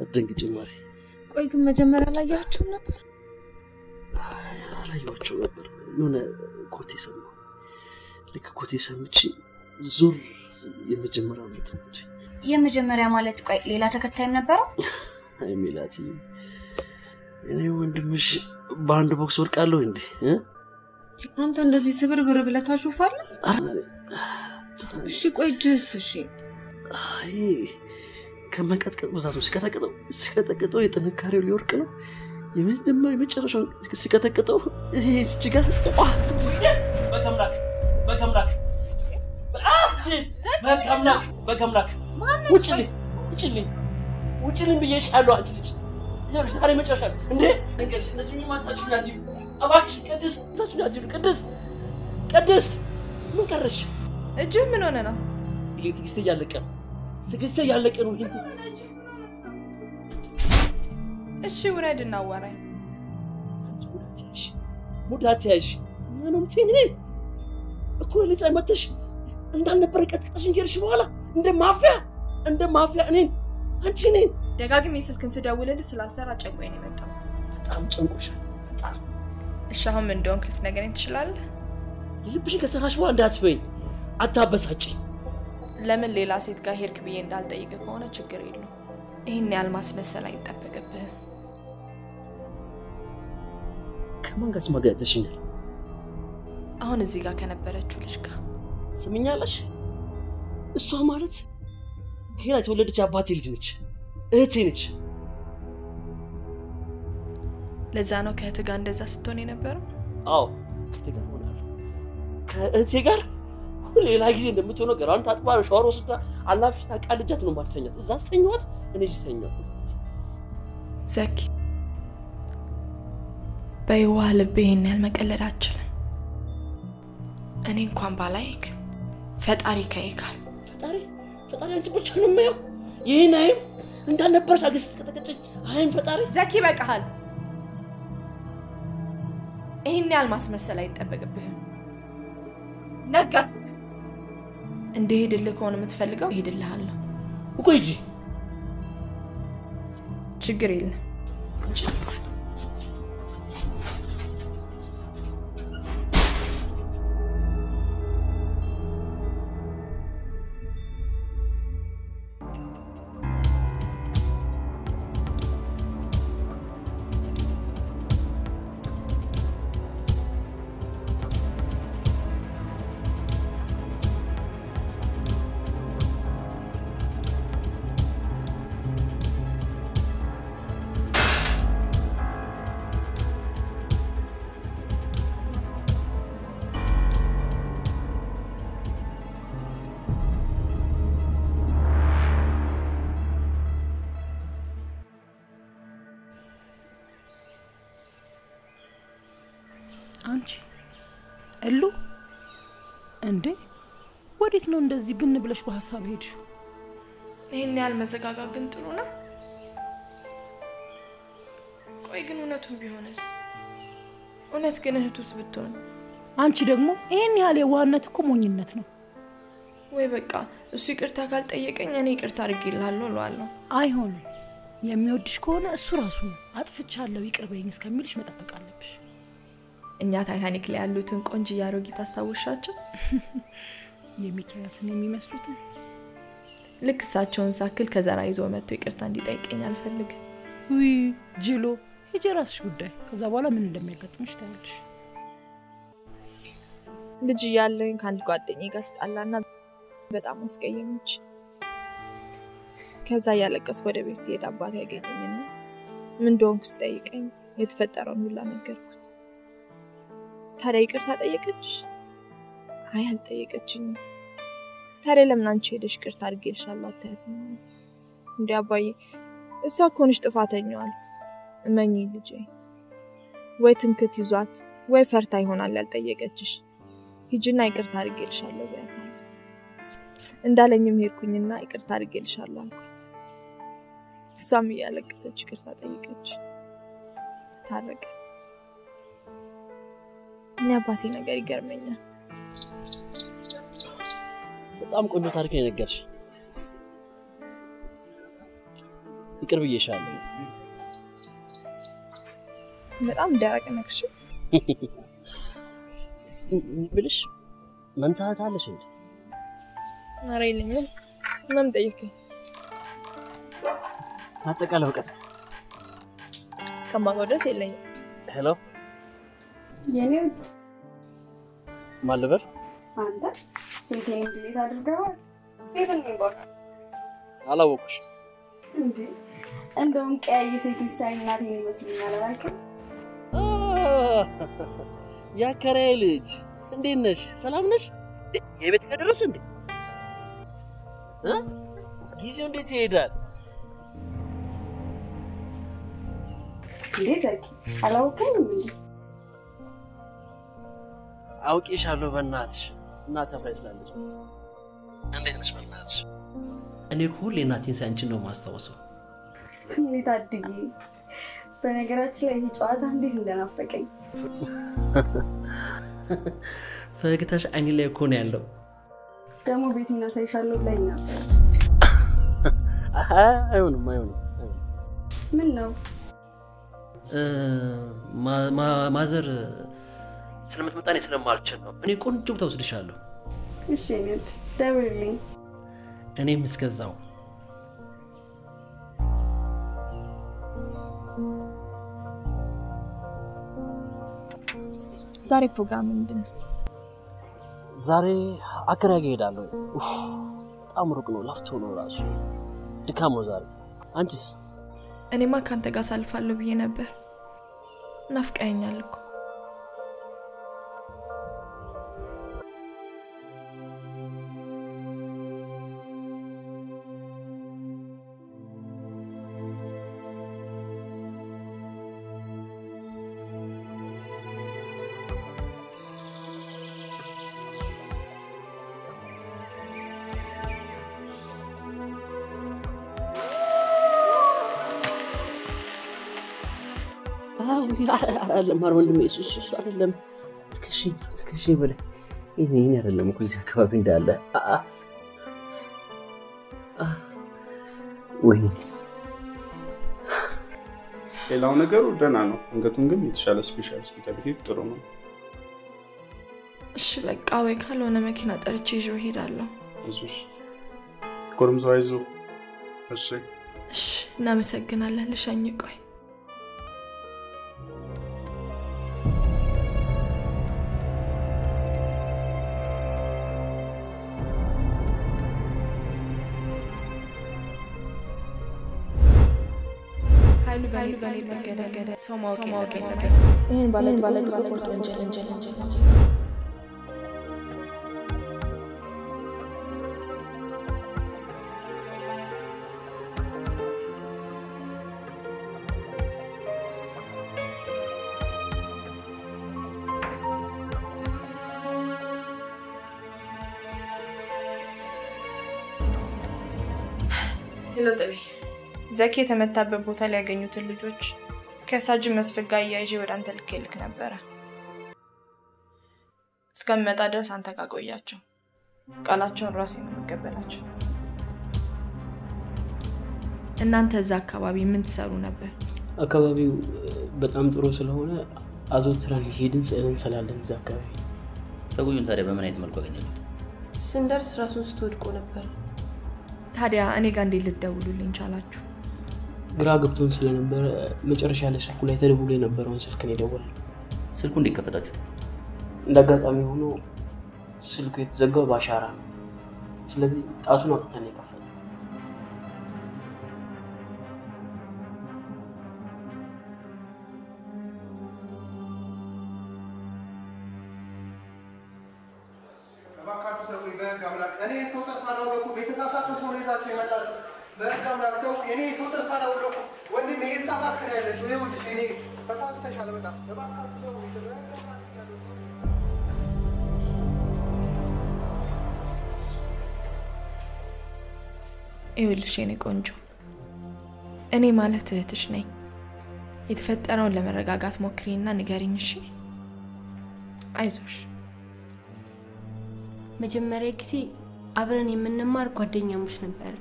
አትደንግጭ ማሪ። ቆይ ግን መጀመሪያ አላያቸውም ነበር? አላየኋቸው ነበር። የሆነ ኮቴ ሰማሁ። ልክ ኮቴ ሰምቼ ዙር የመጀመሪያው ነው ትምህርት የመጀመሪያ ማለት ቆይ ሌላ ተከታይም ነበረው? አይ ሜላት፣ እኔ ወንድምሽ በአንድ ቦክስ ወድቃለሁ እንዴ? አንተ እንደዚህ ስብርብር ብለህ ታሾፋለህ? እሺ ቆይ እጅህስ? እሺ አይ ከመቀጥቀጥ ብዛት ነው። ሲቀጠቅጠው ሲቀጠቅጠው የጥንካሬው ሊወርቅ ነው። የመጀመሪያ የመጨረሻውን ሲቀጠቅጠው ይሄ እዚህ ጋር ቋ በገምላክ በገምላክ በገምላክ በገምላክ ውጭልኝ ውጭልኝ ውጭልኝ ብዬሻለሁ። አንቺ ልጅ ዛሬ መጨረሻ እንዴ እንግዲህ እነዚህ ማታችሁ ናችሁ። እባክሽ ቅድስት ታችሁ ናችሁ። ቅድስት ቅድስት ምን ቀረሽ? እጅህ ምን ሆነ ነው? ይሄ ትዕግስት እያለቀ ነው። ትዕግስት እያለቀ ነው። ይሄ እሺ ውረድ እና አዋራኝ። ሙዳት ያዥ ምንም ትኝ እኩለ ሌሊት ላይ መተሽ እንዳልነበረ ቀጥቅጠሽ እንጌርሽ በኋላ እንደ ማፊያ እንደ ማፊያ እኔን አንቺ እኔን ደጋግሜ ስልክን ስደውልልህ ስላልሰራ ጨንቆኝ ነው የመጣሁት። በጣም ጨንቆሻል። በጣም እሺ፣ አሁን ምን እንደሆንክ ልትነግረኝ ትችላለህ? የልብሽን ከሰራሽ በኋላ እንዳትበይኝ፣ አታበሳጭኝ። ለምን ሌላ ሴት ጋር ሄድክ ብዬ እንዳልጠይቅ ከሆነ ችግር የለው። ይህን ያህል ማስመሰል አይጠበቅብህም። ከማን ጋር ስማጋጠሽኛል? አሁን እዚህ ጋር ከነበረችው ልጅ ጋር ስምኛለሽ? እሷ ማለት ከሌላ የተወለደች አባቴ ልጅ ነች፣ እህቴ ነች። ለዛ ነው ከእህት ጋር እንደዛ ስትሆን የነበረው? አዎ ከእህቴ ጋር ሆናለሁ። ከእህቴ ጋር ሌላ ጊዜ እንደምትሆነው ገራን ታጥባ ሻወር ወስዳ አላፊና ቃልጃት ነው ማስተኛት። እዛ አስተኛዋት፣ እኔ እዚህ ተኛሁ። ዘኪ በየዋህ ልቤ ይህን ያህል መቀለድ አችልም። እኔ እንኳን ባላይክ ፈጣሪ ከይካል። ፈጣሪ ፈጣሪ አንቺ ብቻ ነው የማየው። ይህን አይም እንዳልነበረች አገር ስትቀጠቀጭኝ አይም ፈጣሪ ዘኪ በቃሃል። ይህን ያህል ማስመሰል አይጠበቅብህም። ነገርኩህ። እንድሄድልህ ከሆነ የምትፈልገው እሄድልሃለሁ። እኮ ሂጂ፣ ችግር የለም። እንደዚህ ብን ብለሽ በሀሳብ ሄድሽው? ይህን ያህል መዘጋጋት ግን ጥሩ ነው። ቆይ ግን እውነቱን ቢሆንስ? እውነት ግን እህቱስ ብትሆን? አንቺ ደግሞ ይህን ያህል የዋህነት እኮ ሞኝነት ነው። ወይ በቃ እሱ ይቅርታ ካልጠየቀኝ እኔ ይቅርታ አድርጌልሃለሁ እለዋለሁ። አይሆንም። የሚወድሽ ከሆነ እሱ ራሱ ነው አጥፍቻለሁ ይቅር በይኝ እስከሚልሽ መጠበቅ አለብሽ። እኛ ታይታኒክ ላይ ያሉትን ቆንጅዬ አሮጊት አስታወሻቸው? የሚካያትን የሚመስሉትን ልክ እሳቸውን ሳክል ከዘራ ይዞ መጥቶ ይቅርታ እንዲጠይቀኝ አልፈልግም። ውይ ጅሎ፣ ሂጂ የራስሽ ጉዳይ። ከዛ በኋላ ምን እንደሚያጋጥምሽ ታያለሽ። ልጅ እያለሁኝ ከአንድ ጓደኛዬ ጋር ተጣላና በጣም አስቀየመች። ከዛ እያለቀስኩ ወደ ቤት ሲሄድ አባቴ ያገኘኝና ምን እንደሆንኩ ስጠይቀኝ የተፈጠረውን ሁላ ነገርኩት። ታዲያ ይቅርታ ጠየቀች? አይ አልጠየቀችኝም። ታዲያ ለምን አንቺ ሄደሽ ይቅርታ አድርጌልሻለሁ አታያትም? እንዲ አባዬ እሷ እኮ ነች ጥፋተኛዋ አልኩት። እመኚ ልጄ፣ ወይ ትምክት ይዟት ወይ ፈርታ ይሆናል ያልጠየቀችሽ። ሂጂና ይቅርታ አድርጌልሻለሁ አለ። እንዳለኝም ሄድኩኝና ይቅርታ አድርጌልሻለሁ አልኳት። እሷም እያለቀሰች ይቅርታ ጠየቀች። ታረቀ። እኔ አባቴ ነገር ይገርመኛል። በጣም ቆንጆ ታሪክ ነው የነገርሽ። ይቅር ብዬሻለሁ። በጣም ደረቅ ነክሽ ብልሽ መንታት አለሽ እንዴ? ኧረ የለኝም። ምንም ጠየከኝ? አጠቃላይ እውቀት እስከማውቀው ድረስ የለኝም። ሄሎ፣ የኔ ውድ ማን ልበል? አንተ ስልኬን delete አድርገዋል። ሄቨን ነኝ ባክህ። አላወቁሽ። እንዴ እንደውም ቀያይ ሴቶች ሳይ እናቴን ይመስሉኛል አላልክም? የአከራዬ ልጅ እንዴት ነሽ? ሰላም ነሽ? የቤት ከደረስ እንዴ? እ? ጊዜው እንዴት ይሄዳል? እንዴ ዘኪ አላወቀኝም እንዴ? አውቄሻለሁ። በእናትሽ እናት አፍራይ ስላለች እንዴት ነሽ? በእናትሽ እኔ እኮ ሁሌ እናቴን ሳይ አንቺን ነው የማስታውሰው። እንዴት አድጌ። በነገራችን ላይ ይህ ጨዋታ እንዴት እንደናፈቀኝ ፈገግታሽ አይኔ ላይ እኮ ነው ያለው። ደግሞ ቤቴን አሳይሻለሁ ብላኝ ነበር። አይሆንም፣ አይሆንም። ምን ነው ማዘር ስለምትመጣ እኔ ስለማልችል ነው። እኔ ቆንጆ ቦታ ወስድሻለሁ። እሺ ደውልልኝ። እኔም እስከዛው ዛሬ ፕሮግራም ምንድን ነው? ዛሬ አከራዬ ጋር እሄዳለሁ። በጣም ሩቅ ነው፣ ላፍቶ ነው ራሱ ድካም ነው ዛሬ። አንቺስ? እኔማ ከአንተ ጋር ሳልፋለሁ ብዬ ነበር። ናፍቀኸኛል እኮ። አይደለም ኧረ ወንድሜ፣ እሱ እሱ አይደለም። ነው ትከሼ በላይ ይሄ ይሄ አይደለም እኮ እዚህ አካባቢ እንዳለ ወይኔ ሌላው ነገሩ ደህና ነው። አንገቱን ግን የተሻለ ስፔሻሊስት ጋር ቢሄድ ጥሩ ነው። እሺ በቃ ወይ ካልሆነ መኪና ጠርቼ ይዤው እሄዳለሁ። አይዞሽ ጎረምሳው፣ አይዞህ። እሺ እሺ እናመሰግናለን። ልሸኝ ቆይ ሰው ማወቅ ይህን ባለጥቁር ቁርጥ ወንጀል ወንጀል ወንጀል ሄሎ ዘኪ የተመታበት ቦታ ላይ ያገኙትን ልጆች ከሳጅን መስፍን ጋር እያይዤ ወደ አንተ ልኬልክ ነበረ። እስከምመጣ ድረስ አንተ ጋር ቆያቸው። ቃላቸውን ራሴ ነው የምቀበላቸው። እናንተ እዛ አካባቢ ምን ትሰሩ ነበር? አካባቢው በጣም ጥሩ ስለሆነ አዘውትረን ሄድን ስዕል እንስላለን እዛ አካባቢ። ተጎጂውን ታዲያ በምን አይነት መልኩ አገኛችሁት? ስንደርስ ራሱን ስትወድቆ ነበር። ታዲያ እኔ ጋር እንዴት ልደውሉልኝ ቻላችሁ? ግራ ገብቶን ስለነበረ መጨረሻ ላይ ስልኩ ላይ ተደውሎ የነበረውን ስልክ ነው የደወልነው። ስልኩ እንዴት ከፈታችሁት? እንደ አጋጣሚ ሆኖ ስልኩ የተዘጋው በአሻራ ነው። ስለዚህ ጣቱን አውጥተን የከፈተ ይኸውልሽ የኔ ቆንጆ፣ እኔ ማለት እህትሽ ነኝ። የተፈጠረውን ለመረጋጋት ሞክሪና ንገሪኝ እሺ? አይዞሽ። መጀመሪያ ጊዜ አብረን የምንማር ጓደኛሞች ነበር።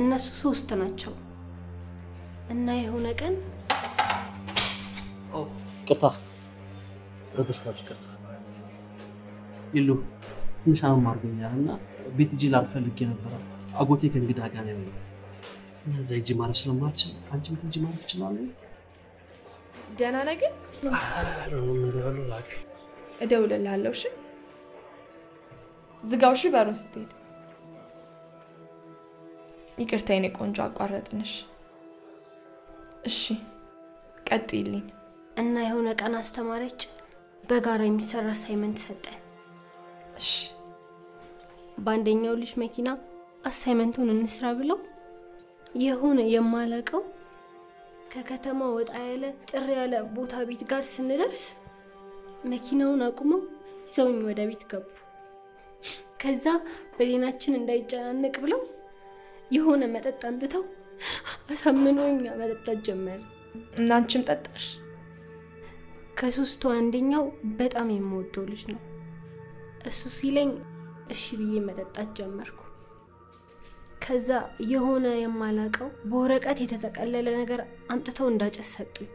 እነሱ ሶስት ናቸው እና የሆነ ቀን ቅርታ ረበሽኳችሁ፣ ቅርታ ይሉ ትንሽ አመም አድርጎኛል እና ቤት እጅ ላርፍ ፈልጌ ነበረ። አጎቴ ከእንግዳ ጋር ነው ያለው እና እዛ እጅ ማረፍ ስለማልችል አንቺ ቤት እጅ ማረፍ እችላለሁ? ደህና ነህ ግን? እደውልልሃለሁ። እሺ? ዝጋው። እሺ? በሩን ስትሄድ። ይቅርታ የኔ ቆንጆ አቋረጥንሽ። እሺ፣ ቀጥይልኝ። እና የሆነ ቀን አስተማሪያችን በጋራ የሚሰራ assignment ሰጠን። እሺ። በአንደኛው ልጅ መኪና assignment ኡን እንስራ ብለው የሆነ የማላቀው ከከተማ ወጣ ያለ ጭር ያለ ቦታ ቤት ጋር ስንደርስ መኪናውን አቁመው ይዘውኝ ወደ ቤት ገቡ። ከዛ በኋላችን እንዳይጨናነቅ ብለው የሆነ መጠጥ አምጥተው አሳምነውኝ መጠጣት ጀመረ። እናንቺም ጠጣሽ? ከሶስቱ አንደኛው በጣም የምወደው ልጅ ነው። እሱ ሲለኝ እሺ ብዬ መጠጣት ጀመርኩ። ከዛ የሆነ የማላቀው በወረቀት የተጠቀለለ ነገር አምጥተው እንዳጨስ ሰጡኝ።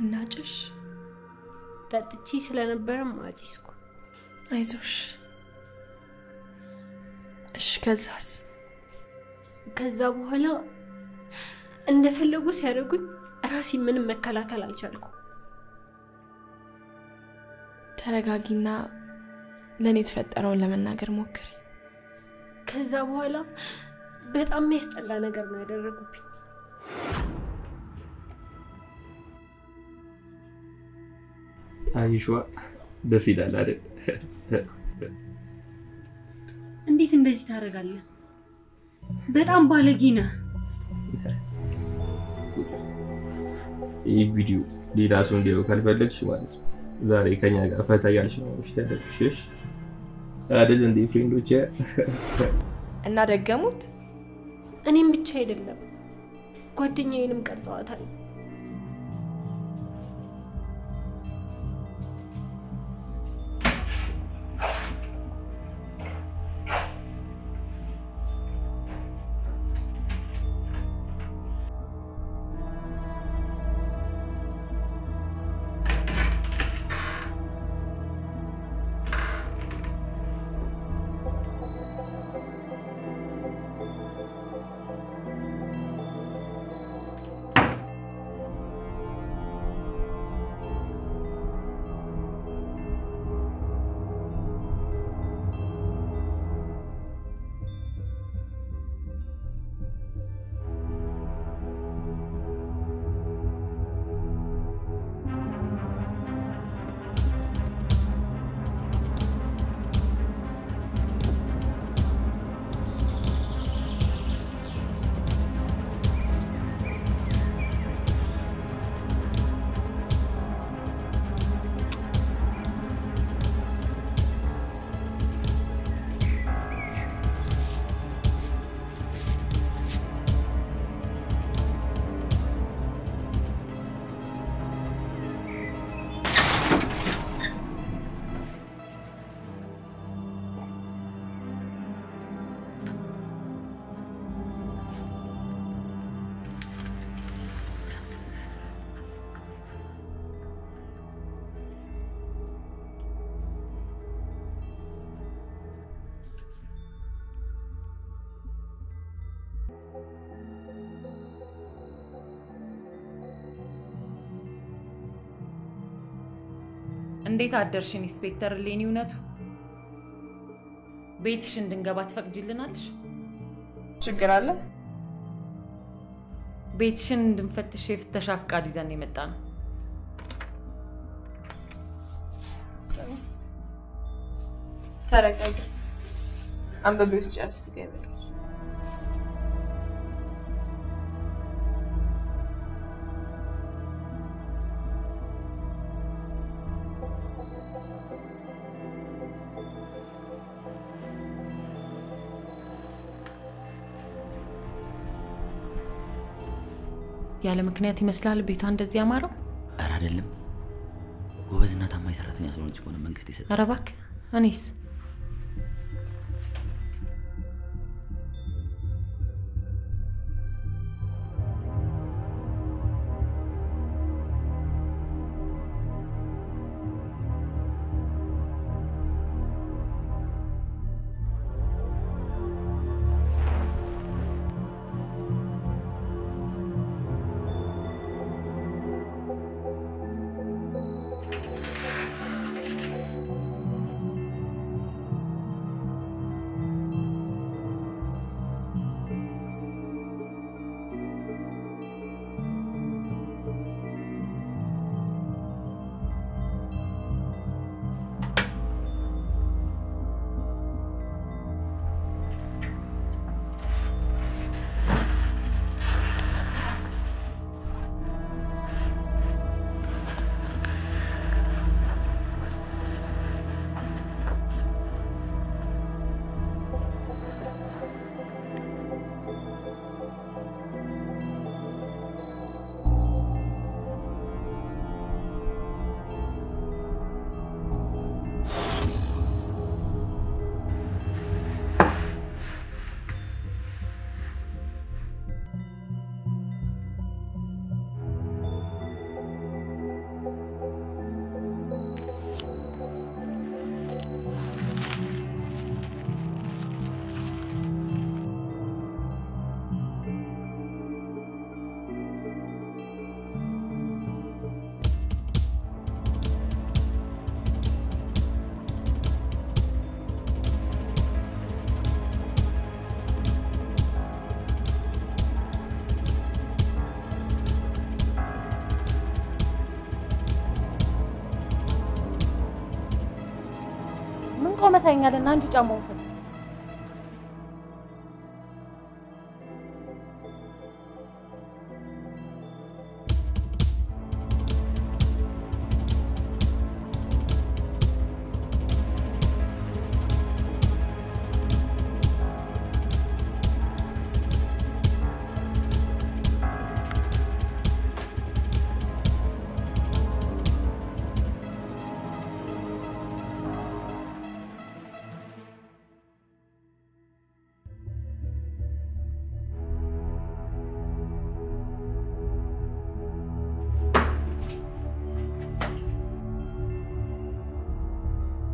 እናጭሽ? ጠጥቼ ስለነበረም አጭስኩ። አይዞሽ። እሺ፣ ከዛስ? ከዛ በኋላ እንደፈለጉ ሲያደርጉኝ ራሴ ምንም መከላከል አልቻልኩ። ተረጋጊና ለእኔ የተፈጠረውን ለመናገር ሞክሪ። ከዛ በኋላ በጣም የሚያስጠላ ነገር ነው ያደረጉብኝ። አይሿ ደስ ይላል አይደል? እንዴት እንደዚህ ታደርጋለህ? በጣም ባለጌ ነህ። ይህ ቪዲዮ ሌላ ሰው እንዲያው ካልፈለግሽ ማለት ነው ዛሬ ከኛ ጋር ፈታ ያልሽ ነው እሺ? ተደብሽሽ አይደል እንዴ ፍሬንዶች? እና ደገሙት። እኔም ብቻ አይደለም ጓደኛዬንም ቀርጸዋታል። እንዴት አደርሽ ኢንስፔክተር እሌኒ እውነቱ? ቤትሽ እንድንገባ ትፈቅጂልናለሽ? ችግር አለ? ቤትሽን እንድንፈትሽ የፍተሻ ፍቃድ ይዘን የመጣ ነው። ተረጋጊ። አንብቤ ውስጥ ጨርስ ትገቢያለሽ። ያለ ምክንያት ይመስላል ቤቷ እንደዚህ ያማረው? ኧረ አይደለም። ጎበዝና ታማኝ ሰራተኛ ስለሆነች ከሆነ መንግስት ኧረ እባክህ እኔስ ታየኛለህ? አንቺ ጫማውን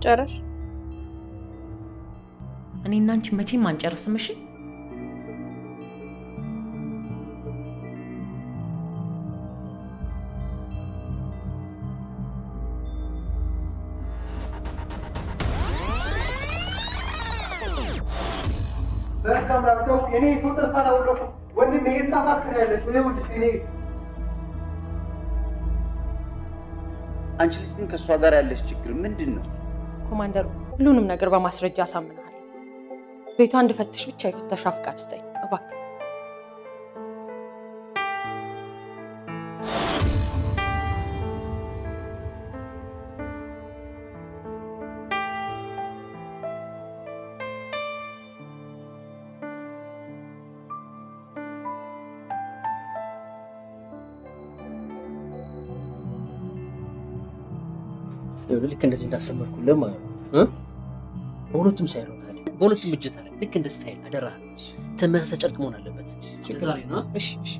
ጨረሽ? እኔ እና አንቺ መቼም አንጨርስም። እሺ ሰው ወንድሜ የተሳሳትክ ነው ይኸውልሽ የኔ አንቺ ልጅ ግን ከእሷ ጋር ያለሽ ችግር ምንድን ነው? ኮማንደሩ፣ ሁሉንም ነገር በማስረጃ አሳምናል። ቤቷ እንድፈትሽ ብቻ የፍተሻ ፍቃድ ስጠኝ እባክህ። ልክ እንደዚህ እንዳሰመርኩልህ ማለት ነው እ? በሁለቱም side ነው ታዲያ በሁለቱም እጀታ ላይ ልክ እንደ style አደራ ተመሳሳይ ጨርቅ መሆን አለበት። ዛሬ ነው። እሺ እሺ።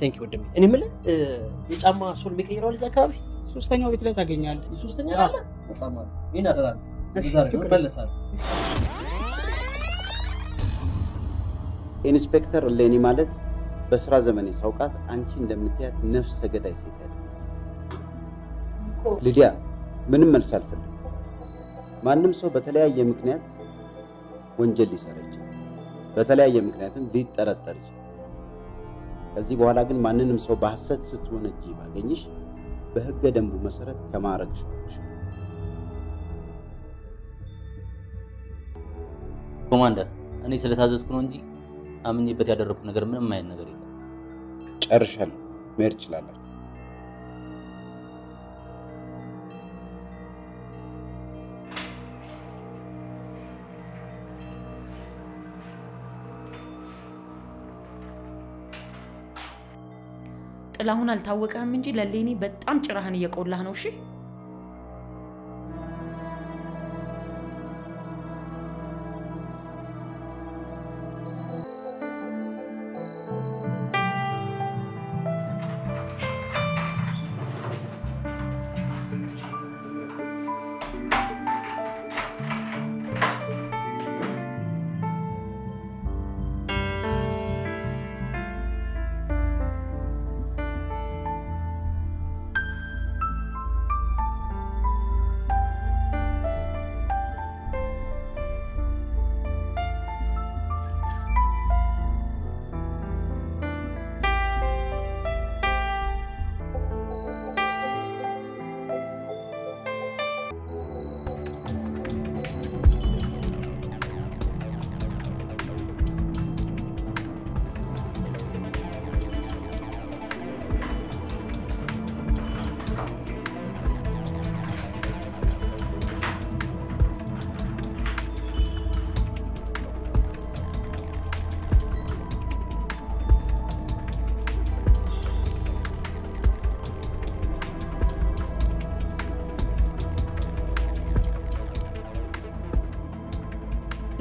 thank you ወንድሜ። እኔ የምልህ የጫማ sole የሚቀይረዋል እዚህ አካባቢ ሶስተኛው ቤት ላይ ታገኛለህ። ሶስተኛ በጣም ይሄን አደራ እመለሳለሁ። ኢንስፔክተር እሌኒ ማለት በስራ ዘመኔ ሳውቃት አንቺ እንደምትያት ነፍሰ ገዳይ ሴት አይደለች። ሊዲያ ምንም መልስ አልፈልግም። ማንም ሰው በተለያየ ምክንያት ወንጀል ሊሰራ ይችላል። በተለያየ ምክንያትም ሊጠረጠር ይችላል። ከዚህ በኋላ ግን ማንንም ሰው በሐሰት ስትወነጂ ባገኝሽ በህገ ደንቡ መሰረት ከማዕረግ ሸዋለሽ። ኮማንደር፣ እኔ ስለታዘዝኩ ነው እንጂ አምኜበት ያደረኩት ነገር ምንም አይነት ነገር የለም። ጨርሻለሁ። መሄድ ትችላላችሁ። ጥላሁን አልታወቀህም እንጂ ለሌኒ በጣም ጭራህን እየቆላህ ነው። እሺ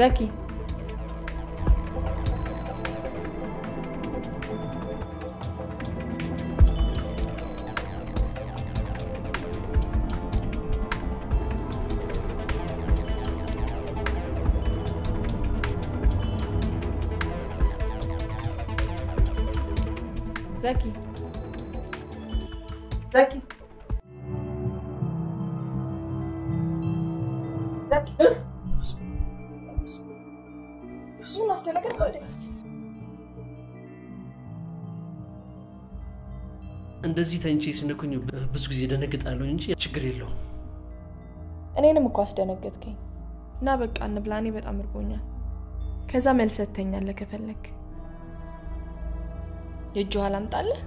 ዘኪ ዘኪ ዘኪ ዘኪ ምን አስደነገጥ እንዴ? እንደዚህ ተኝቼ ስንኩኝ ብዙ ጊዜ ደነግጣለሁ እንጂ ችግር የለውም። እኔንም እኮ አስደነገጥከኝ። እና በቃ እንብላ፣ እኔ በጣም እርቦኛል። ከዛ መልስ ትተኛለህ ከፈለግ። የእጅ ውሃ ላምጣልህ?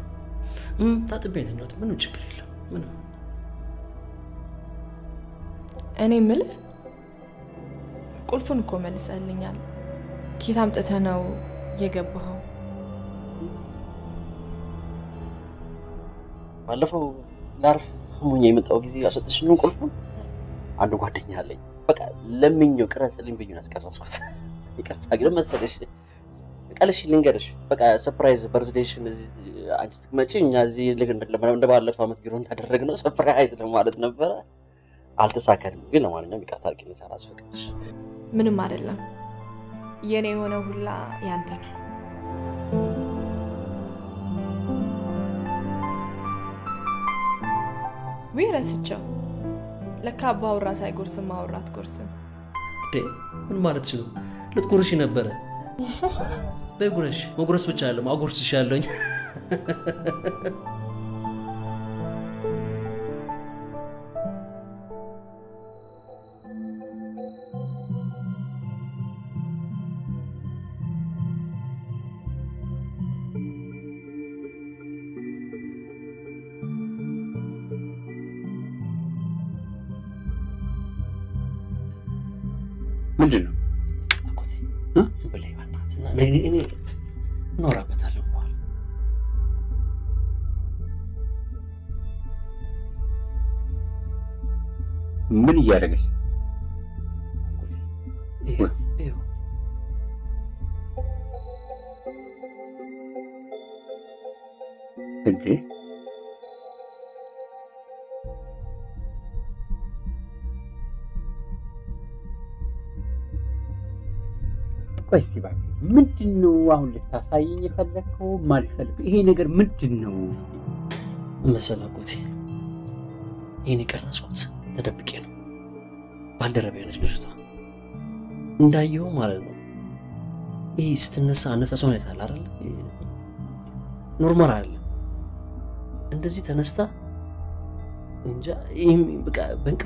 ታጥቤ ነው የተኛሁት። ምንም ችግር የለም። ምንም እኔ ምልህ ቁልፉን እኮ መልሰህልኛል። ኬት አምጥተህ ነው የገባኸው? ባለፈው ላርፍ ሙኛ የመጣው ጊዜ ያሰጠሽኝን ቁልፉን አንድ ጓደኛ አለኝ። በቃ ለምኜው ቅረጽልኝ ብዬ ነው ያስቀረጽኩት። ይቅርታ ግን መሰለሽ ቀልሽ ልንገርሽ፣ በቃ ሰፕራይዝ በርዝዴሽን አንቺ ስትመጪ እኛ እዚህ ልክ እንደ ባለፈው ዓመት ቢሮ እንዳደረግነው ሰፕራይዝ ለማለት ነበረ። አልተሳካልም። ግን ለማንኛውም ይቅርታ አድርጊልኝ ሳላስፈቅድሽ። ምንም አይደለም። የኔ የሆነ ሁላ ያንተ ነው። ውይ ረስቸው። ለካ አባወራ ሳይጎርስም ማወራ አትጎርስም። እንዴ ምን ማለትሽ ነው? ልትጎርሽ ነበረ። በይ ጉረሽ። መጉረስ ብቻ አለም ምንድን ምን እያደረገች እንዴ ቆይ እስቲ እባክህ ምንድን ነው አሁን ልታሳየኝ የፈለግከው? ማልፈልግ ይሄ ነገር ምንድን ነው? እስቲ መሰል አጎቴ ይህን የቀረጽኩት ተደብቄ ነው። ባልደረባዬ ነች ልጅቷ። እንዳየው ማለት ነው። ይህ ስትነሳ አነሳሷ ሁኔታ አለ? normal አይደለም። እንደዚህ ተነስታ እንጃ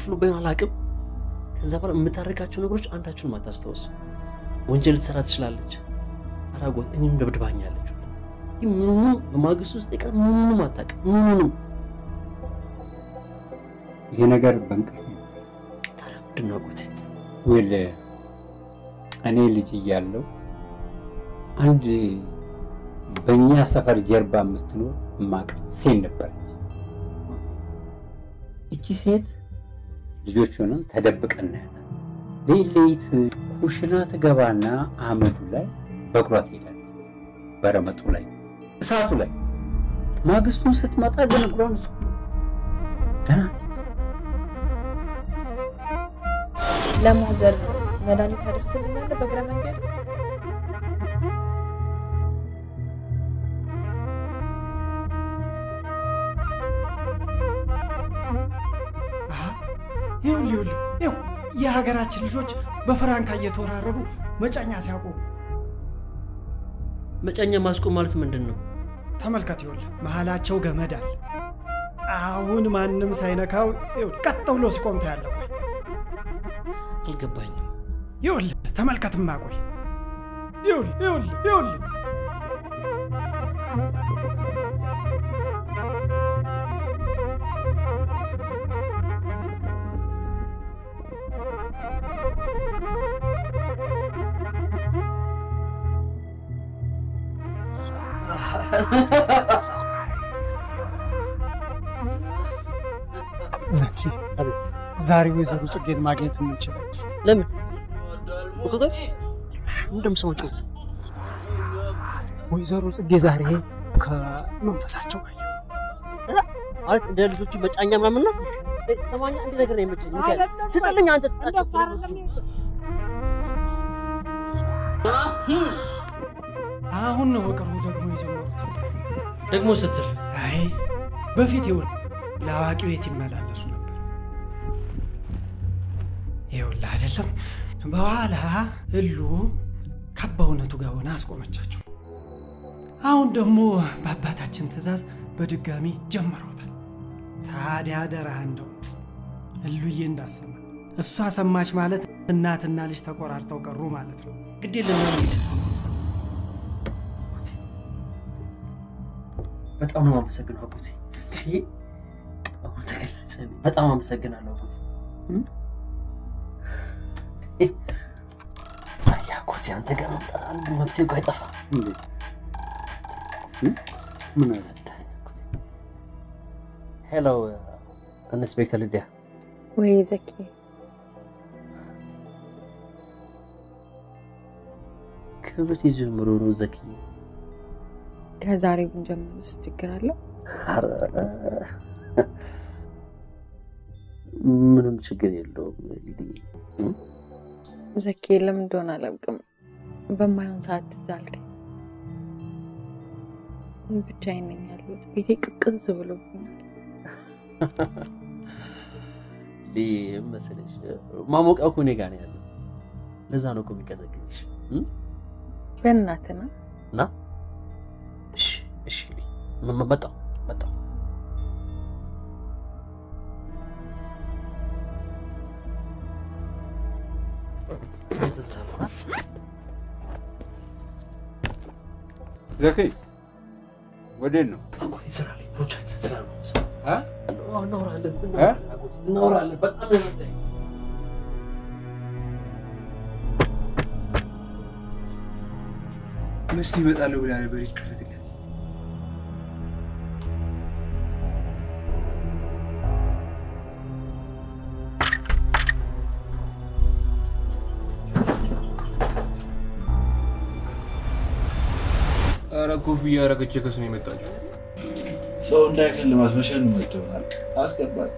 ነው ባይሆን አላውቅም። ከዛ በኋላ የምታደርጋቸው ነገሮች አንዳችሁንም አታስታውስ። ወንጀል ልትሰራ ትችላለች። አራጎት እኔም ደብድባኛለች። ይህ ምኑንም በማግስቱ ውስጥ የቀር ምኑንም አታውቅም። ምኑንም ይሄ ነገር በእንቅልፍ አጎቴ? ውል እኔ ልጅ እያለሁ አንድ በእኛ ሰፈር ጀርባ የምትኖር የማውቃት ሴት ነበረች። እቺ ሴት ልጆች ሆነን ተደብቀን እናያታለን። ሌሊት ኩሽና ትገባና አመዱ ላይ በእግሯ ትሄዳለች። በረመጡ ላይ እሳቱ ላይ ማግስቱን ስትመጣ ግን እግሯን ደህና ለማዘር መድኃኒት ታደርስልኛለህ በእግረ መንገድ? ይኸውልህ ይኸውልህ ይኸው የሀገራችን ልጆች በፍራንካ እየተወራረዱ መጫኛ ሲያውቁ መጫኛ ማስቆም ማለት ምንድን ነው? ተመልከት። ይኸውልህ መሀላቸው ገመድ አለ። አሁን ማንም ሳይነካው ይኸውልህ ቀጥ ብሎ ሲቆም ታያለህ። ቆይ አልገባኝም። ይኸውልህ ተመልከትማ። ቆይ ይኸውልህ ይኸውልህ ይኸውልህ ዛሬ ወይዘሮ ጽጌን ማግኘት የምንችለው ይመስላል። ለምን እንደምሰማው ጩኸት ወይዘሮ ጽጌ ዛሬ ከመንፈሳቸው ጋር ማለት እንደ ልጆቹ መጫኛ ምናምን ነው። ሰማኛ አንድ ነገር ነው የመቸኝ። ስጥልኝ፣ አንተ ስጣቸው። አሁን ነው በቅርቡ ደግሞ የጀመሩት። ደግሞ ስትል አይ በፊት ይኸውልህ ለአዋቂ ቤት ይመላለሱ ነበር። ይኸውልህ አይደለም በኋላ እሉ ካባ እውነቱ ጋር ሆነ አስቆመቻቸው። አሁን ደግሞ በአባታችን ትእዛዝ በድጋሚ ጀምረውታል። ታዲያ አደራህ እንደው እሉዬ እንዳሰማ እሷ ሰማች ማለት እናትና ልጅ ተቆራርጠው ቀሩ ማለት ነው። የለም እንሂድ። በጣም ነው የማመሰግነው አጎቴ። በጣም አመሰግናለሁ አጎቴ። አጎቴ፣ አንተ ጋር መምጣት አንዱ መፍትሄ እኮ አይጠፋም። ምን አለ? ሄሎ ኢንስፔክተር ሊዲያ። ወይ ዘኪ፣ ከመቼ ጀምሮ ነው ዘኪ? ከዛሬ ብንጀምርስ ችግር አለው? ኧረ ምንም ችግር የለውም ዘኪ፣ ለምን እንደሆነ አላውቅም፣ በማይሆን ሰዓት ትዝ አልከኝ። ብቻዬን ነኝ ያለሁት፣ ቤቴ ቅዝቅዝ ብሎብኛል። መሰለሽ ማሞቂያው እኮ እኔ ጋር ነው ያለው። ለዛ ነው እኮ የሚቀዘቅዝሽ። በእናትህ እና እሺ እሺ መጣሁ። አልኳት። ዘኪ ወዴት ነው? አጎቴ ስራ ላይ ፕሮጀክት ስራ ነው እናወራለን እናወራለን በጣም ነው የመሰለኝ። ምስት ይመጣለሁ ብላ ነበር ይከፈትልኝ። ኮፍያ ያደረገች ከሱ ነው የመጣችው። ሰው እንዳይከልማት መሸን መጥተውናል። አስገባል።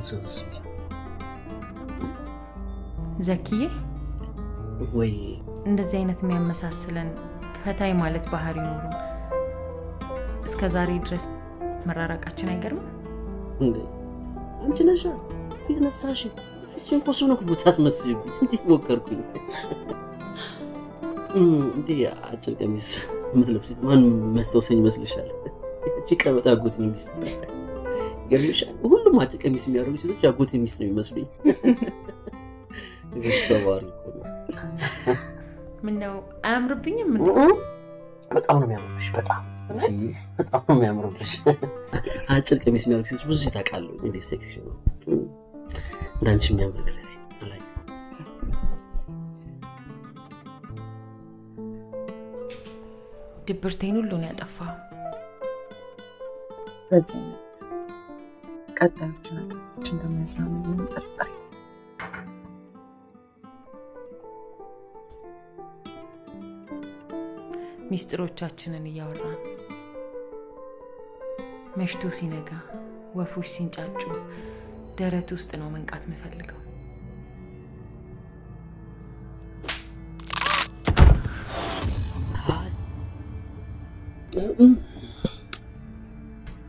የምትሰበስብ? ዘኪዬ ወይ እንደዚህ አይነት የሚያመሳስለን ፈታይ ማለት ባህሪ ኖሮ እስከ ዛሬ ድረስ መራራቃችን አይገርምም? እንዴ አንቺ ነሻ ፊት ነሳሽ ፊትሽን ኮሱ ነው ብታስመስይብኝ ስንት ሞከርኩኝ። እንዴ አጭር ቀሚስ የምትለብሴት ማን የሚያስታውሰኝ ይመስልሻል? እቺ ቀበጥ አጎት ሚስት ገርምሻል። ሁሉም አጭር ቀሚስ የሚያደርጉ ሴቶች አጎት ሚስት ነው የሚመስሉኝ። ተባሪ ምነው አያምርብኝም? በጣም ነው የሚያምርብሽ። በጣም በጣም ነው የሚያምርብሽ። አጭር ቀሚስ የሚያደርጉ ሴቶች ብዙ ሴት አውቃለሁ። እንዴት ሴክሲ ነው እንዳንቺ የሚያምር አላየሁም። ድብርቴን ሁሉን ያጠፋው በዚህ ቀጣዮቹ ነገሮች እንደሚያሳምኑ ምንም ጥርጥር ሚስጥሮቻችንን እያወራን መሽቶ ሲነጋ ወፎች ሲንጫጩ ደረት ውስጥ ነው መንቃት የምፈልገው።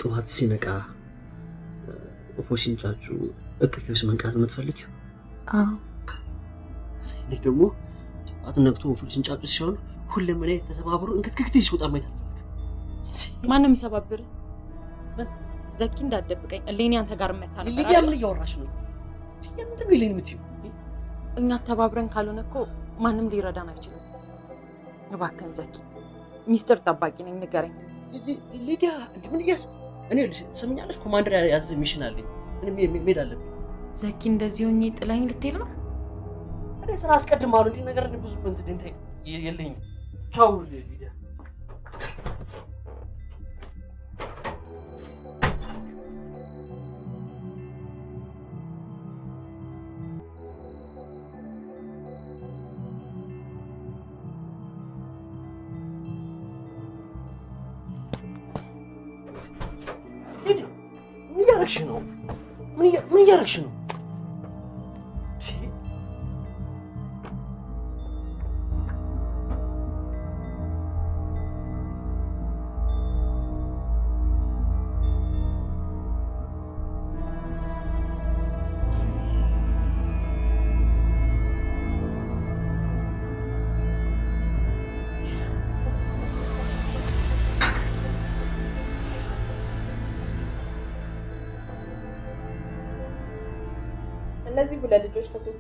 ጠዋት ሲነቃ ሲንጫጩ እቅፍ ውስጥ መንቃት የምትፈልጊው? አዎ እኔ ደግሞ ጠዋት ነግቶ ወፎች ሲንጫጩ ሲሆን ሁሌም እኔ ተሰባብሮ እንክትክት ሲወጣ ማየት አልፈልግም። ማን ነው የሚሰባብር? ዘኪ እንዳትደብቀኝ። እሌኒ አንተ ጋር መታ ነበር ሊዲያ ምን? እያወራሽ ነው? ሊዲያ ምንድን ነው ይሌን የምትይው? እኛ ተባብረን ካልሆነ እኮ ማንም ሊረዳን አይችልም። እባክህን ዘኪ፣ ሚስጥር ጠባቂ ነኝ፣ ንገረኝ። ሊዲያ እንደምን እያስ እኔ ልሽ ትሰምኛለሽ? ኮማንደር ያዘ ሚሽን አለኝ። መሄድ አለብኝ። ዘኪ፣ እንደዚህ ሆኜ ጥላኝ ልትሄድ ነው? እኔ ስራ አስቀድማለሁ። እንዲህ ነገር ብዙ እንትን የለኝም። ቻው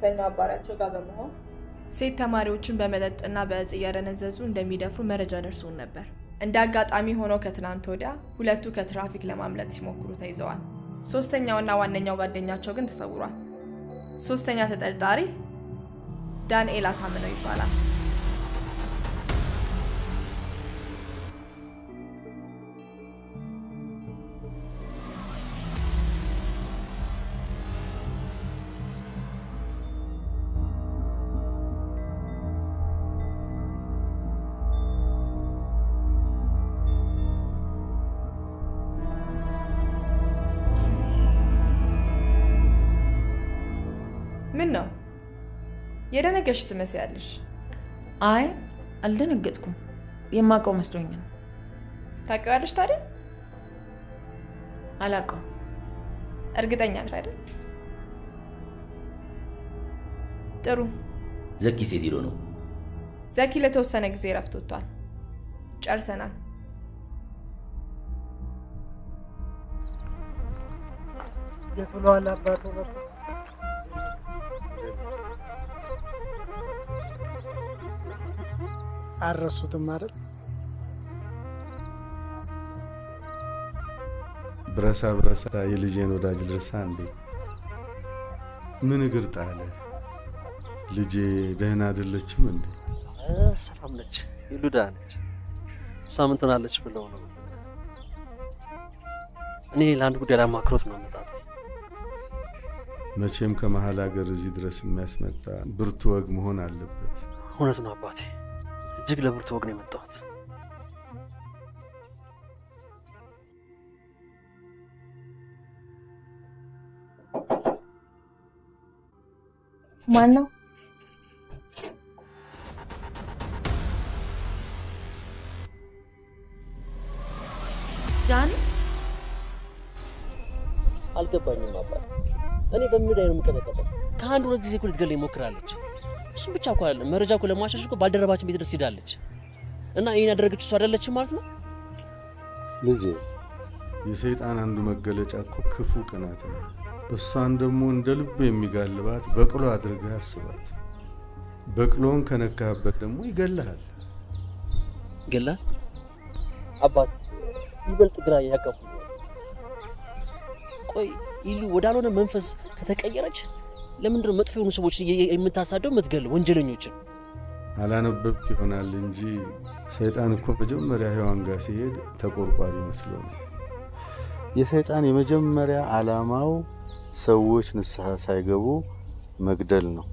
ከሶስተኛው አባሪያቸው ጋር በመሆን ሴት ተማሪዎችን በመጠጥና በእጽ እያደነዘዙ እንደሚደፍሩ መረጃ ደርሶን ነበር። እንደ አጋጣሚ ሆኖ ከትናንት ወዲያ ሁለቱ ከትራፊክ ለማምለጥ ሲሞክሩ ተይዘዋል። ሶስተኛውና ዋነኛው ጓደኛቸው ግን ተሰውሯል። ሶስተኛ ተጠርጣሪ ዳንኤል አሳምነው ይባላል። የደነገሽ ትመስያለሽ? አይ አልደነገጥኩም። የማውቀው መስሎኝ ነው። ታውቂዋለሽ ታዲያ? አላውቀው። እርግጠኛ ነሽ አይደል? ጥሩ። ዘኪ ሴት ሄዶ ነው። ዘኪ ለተወሰነ ጊዜ እረፍት ወጥቷል። ጨርሰናል። የፍሏን አባቱ አልረሱትም አይደል? ብረሳ ብረሳ የልጄን ወዳጅ ልርሳ እንዴ? ምን እግር ጣለ? ልጄ ደህና አይደለችም እንዴ? ሰላም ነች፣ ይሉዳ ነች። እሷ ምን ትሆናለች ብለው ነው። እኔ ለአንድ ጉዳይ ላማክሮት ነው አመጣጤ። መቼም ከመሀል ሀገር እዚህ ድረስ የሚያስመጣ ብርቱ ወግ መሆን አለበት። እውነት ነው አባቴ፣ እጅግ ለብርቱ ወግ ነው የመጣሁት። ማን ነው? ዳኒ አልገባኝም አባት። እኔ በምን ላይ ነው የምቀጠቀጠው? ከአንድ ሁለት ጊዜ እኮ ልትገለኝ ሞክራለች። እሱም ብቻ እኮ አይደለም መረጃ እኮ ለማሸሽ እኮ ባልደረባችን ቤት ድረስ ሄዳለች። እና ይህን ያደረገች እሱ አይደለችም ማለት ነው? ልጄ የሰይጣን አንዱ መገለጫ እኮ ክፉ ቅናት ነው። እሷን ደግሞ እንደ ልቡ የሚጋልባት በቅሎ አድርገህ አስባት። በቅሎውን ከነካህበት ደግሞ ይገልሃል። ገላ አባት ይበልጥ ግራ ያጋቡ ቆይ ይሉ ወዳልሆነ መንፈስ ከተቀየረች ለምንድነው መጥፎ የሆኑ ሰዎች የምታሳደው የምትገለው ወንጀለኞችን? አላነበብክ ይሆናል እንጂ ሰይጣን እኮ መጀመሪያ ሔዋን ጋር ሲሄድ ተቆርቋሪ መስሎ ነው። የሰይጣን የመጀመሪያ ዓላማው ሰዎች ንስሐ ሳይገቡ መግደል ነው።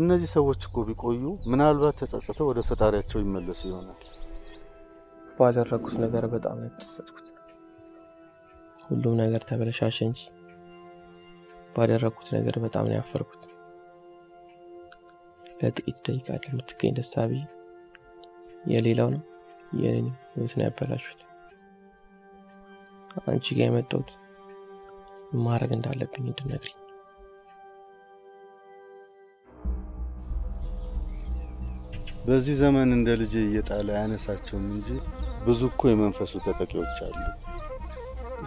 እነዚህ ሰዎች እኮ ቢቆዩ ምናልባት ተጸጽተው ወደ ፈጣሪያቸው ይመለሱ ይሆናል። ባደረግኩት ነገር በጣም ነው የተጸጸትኩት። ሁሉም ነገር ተበለሻሸ እንጂ ባደረግኩት ነገር በጣም ነው ያፈርኩት። ለጥቂት ደቂቃ ለምትገኝ ደስታ ብዬ የሌላው ነው የኔን ህይወት ነው ያበላሹት። አንቺ ጋር የመጣሁት ማድረግ እንዳለብኝ እንድነግሪኝ በዚህ ዘመን እንደ ልጅ እየጣለ አያነሳቸውም እንጂ ብዙ እኮ የመንፈሱ ተጠቂዎች አሉ።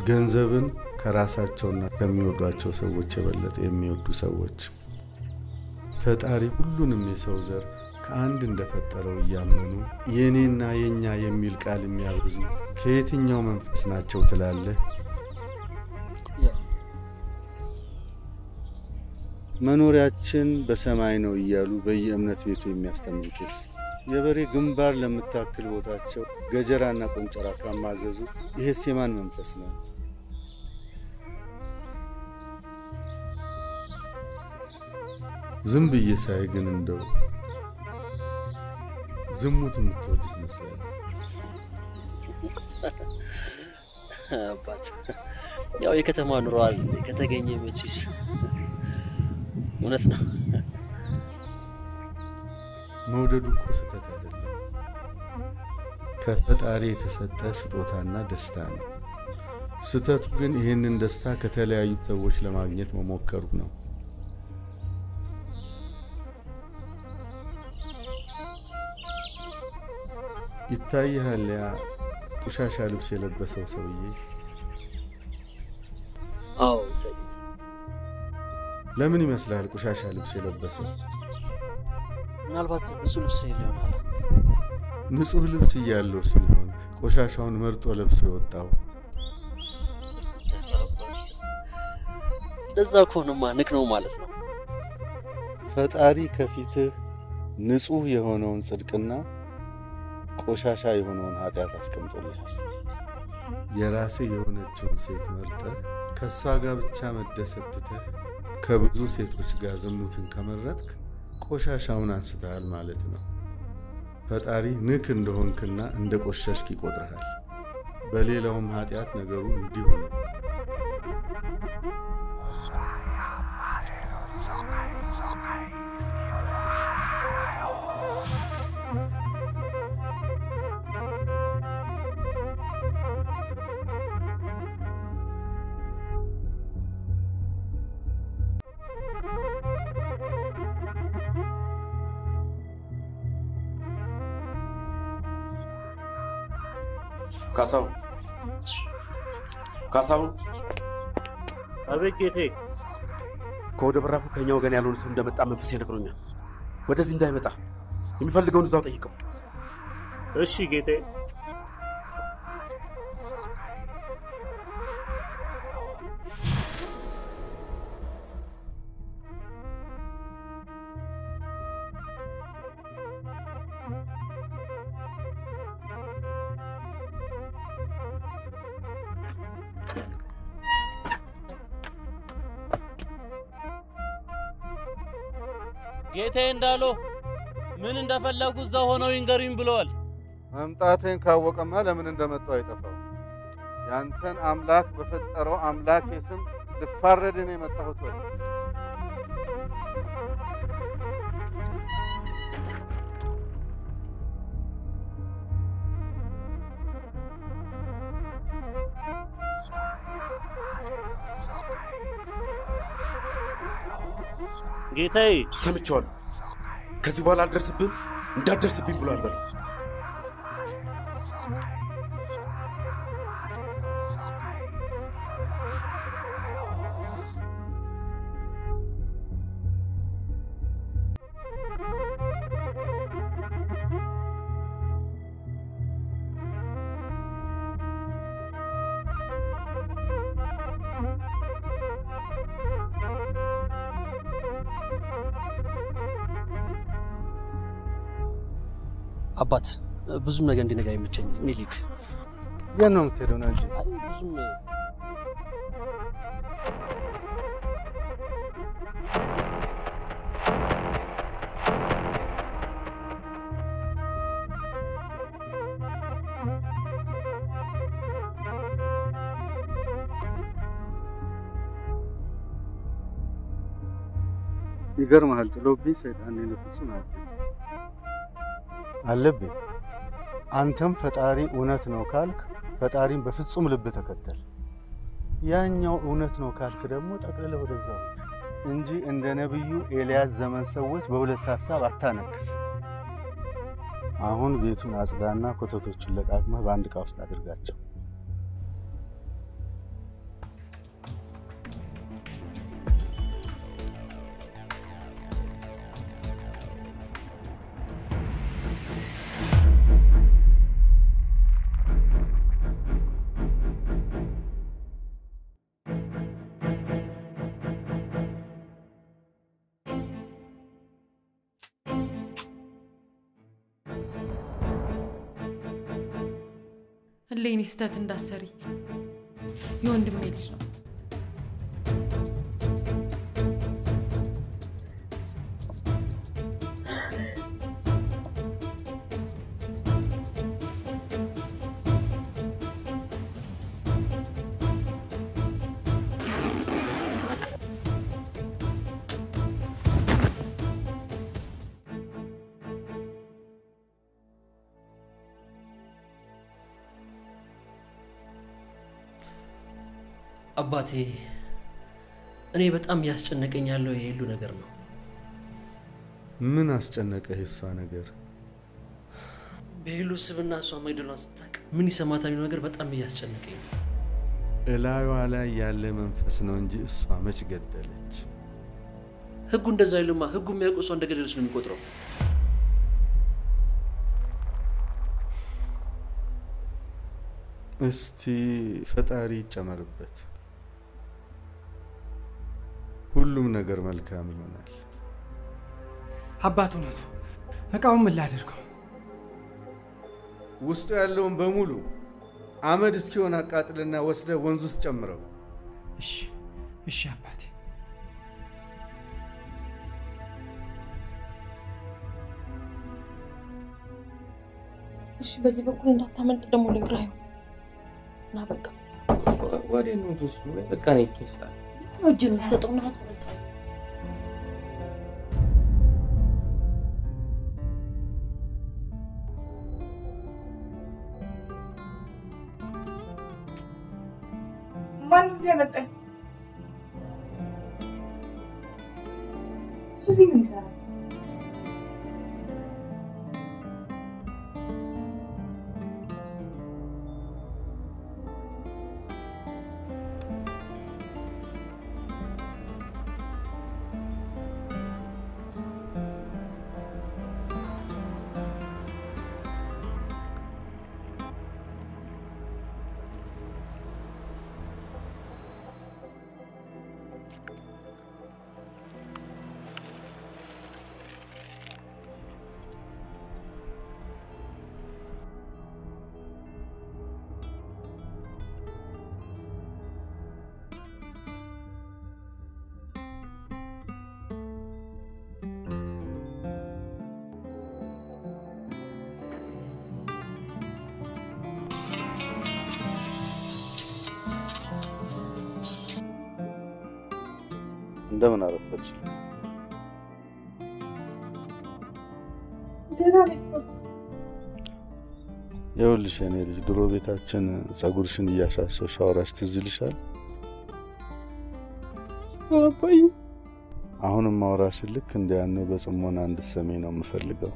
ገንዘብን ከራሳቸውና ከሚወዷቸው ሰዎች የበለጠ የሚወዱ ሰዎች። ፈጣሪ ሁሉንም የሰው ዘር ከአንድ እንደፈጠረው እያመኑ የእኔና የእኛ የሚል ቃል የሚያበዙ ከየትኛው መንፈስ ናቸው ትላለህ? መኖሪያችን በሰማይ ነው እያሉ በየእምነት ቤቱ የሚያስተምሩትስ የበሬ ግንባር ለምታክል ቦታቸው ገጀራና ቆንጨራ ካማዘዙ ይሄስ የማን መንፈስ ነው? ዝም ብዬ ሳይ ግን እንደው ዝሙት የምትወድ ትመስላለህ። አባት ያው የከተማ ኑሯል ከተገኘ መቼስ እውነት ነው። መውደዱ እኮ ስህተት አይደለም። ከፈጣሪ የተሰጠ ስጦታና ደስታ ነው። ስህተቱ ግን ይህንን ደስታ ከተለያዩ ሰዎች ለማግኘት መሞከሩ ነው። ይታይሃል ያ ቆሻሻ ልብስ የለበሰው ሰውዬ? አዎ ለምን ይመስልሃል ቆሻሻ ልብስ የለበሰው? ምናልባት ንጹህ ልብስ ይሆናል። ንጹህ ልብስ እያለውስ ቢሆን ቆሻሻውን መርጦ ለብሶ የወጣው እንደዛ ከሆነማ ንቅ ነው ማለት ነው። ፈጣሪ ከፊትህ ንጹህ የሆነውን ጽድቅና ቆሻሻ የሆነውን ኃጢአት አስቀምጦልሃል። የራስህ የሆነችውን ሴት መርጠህ ከእሷ ጋር ብቻ መደሰት ትተህ ከብዙ ሴቶች ጋር ዝሙትን ከመረጥክ ቆሻሻውን አንስተሃል ማለት ነው። ፈጣሪ ንክ እንደሆንክና እንደ ቆሸሽክ ይቆጥርሃል። በሌላውም ኃጢአት ነገሩ እንዲሁ ነው። ካሳሁን ካሳሁን፣ አቤት ጌቴ። ከወደ በራፉ ከኛ ወገን ያልሆነ ሰው እንደመጣ መንፈሴ ነግሮኛል። ወደዚህ እንዳይመጣ የሚፈልገውን እዛው ጠይቀው። እሺ ጌቴ። ጌታዬ እንዳለው ምን እንደፈለጉ እዛ ሆነው ይንገሩኝ ብለዋል። መምጣቴን ካወቀማ ለምን እንደመጣው አይጠፋው። ያንተን አምላክ በፈጠረው አምላኬ ስም ልፋረድን የመጣሁት ወደ ጌታዬ ሰምቼዋለሁ። ከዚህ በኋላ አልደርስብህም፣ እንዳትደርስብኝ ብሏል በለው። አባት ብዙም ነገር እንዲነገር አይመቸኝ። እኔ ልሂድ። የት ነው የምትሄደው? ና እንጂ አይ ብዙም ይገርምሃል፣ ጥሎብኝ ሰይጣን እኔን በፍጹም አያውቅም። አለብኝ። አንተም ፈጣሪ እውነት ነው ካልክ ፈጣሪን በፍጹም ልብ ተከተል። ያኛው እውነት ነው ካልክ ደግሞ ጠቅልለህ ወደዛ እንጂ እንደ ነቢዩ ኤልያስ ዘመን ሰዎች በሁለት ሀሳብ አታነክስ። አሁን ቤቱን አጽዳና ኮተቶቹን ለቃቅመህ በአንድ ዕቃ ውስጥ አድርጋቸው። ስህተት እንዳሰሪ የወንድሜ ልጅ ነው። አባቴ እኔ በጣም እያስጨነቀኝ ያለው የሄሉ ነገር ነው። ምን አስጨነቀህ? የሷ ነገር በሄሉ ስብና እሷ መግደሏን ስታውቅ ምን ይሰማታል ነገር በጣም እያስጨነቀኝ ነው። እላዩዋ ላይ ያለ መንፈስ ነው እንጂ እሷ መች ገደለች? ህጉ እንደዛ አይልማ። ህጉ የሚያውቁ እሷ እንደገደለች ነው የሚቆጥረው። እስቲ ፈጣሪ ይጨመርበት። ሁሉም ነገር መልካም ይሆናል። አባት እውነቱ እቃውን ምን ላድርገው? ውስጡ ያለውን በሙሉ አመድ እስኪሆን አቃጥልና ወስደ ወንዝ ውስጥ ጨምረው። እሺ እሺ አባቴ። እሺ፣ በዚህ በኩል እንዳታመልጥ ደግሞ ልንገርህ። እና በቃ ወዴት ነው? በቃ እኔ ይኬስታል እጅ ነው የሚሰጠው እና ያመጣኝ? እሱ እዚህ ምን ይሰራል? እንደምን አረፈድሽ? ይኸውልሽ የኔ ልጅ ድሮ ቤታችን ጸጉርሽን እያሻሸው ሻወራሽ ትዝ ይልሻል? አሁንም ማውራሽን ልክ እንዲያነው በጽሞና እንድትሰሚ ነው የምፈልገው።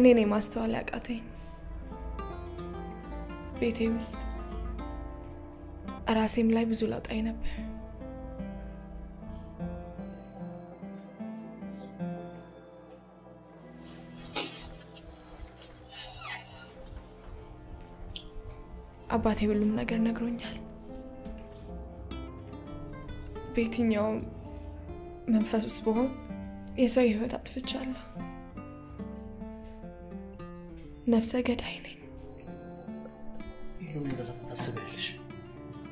እኔ ነኝ ማስተዋል ያቃተኝ። ቤቴ ውስጥ ራሴም ላይ ብዙ አይ ነበር። አባቴ ሁሉም ነገር ነግሮኛል። በየትኛውም መንፈስ ውስጥ ብሆን የሰው ህይወት አጥፍቻለሁ። ነፍሰ ገዳይ ነኝ። ይሁን እንደዛ ታስቢያለሽ።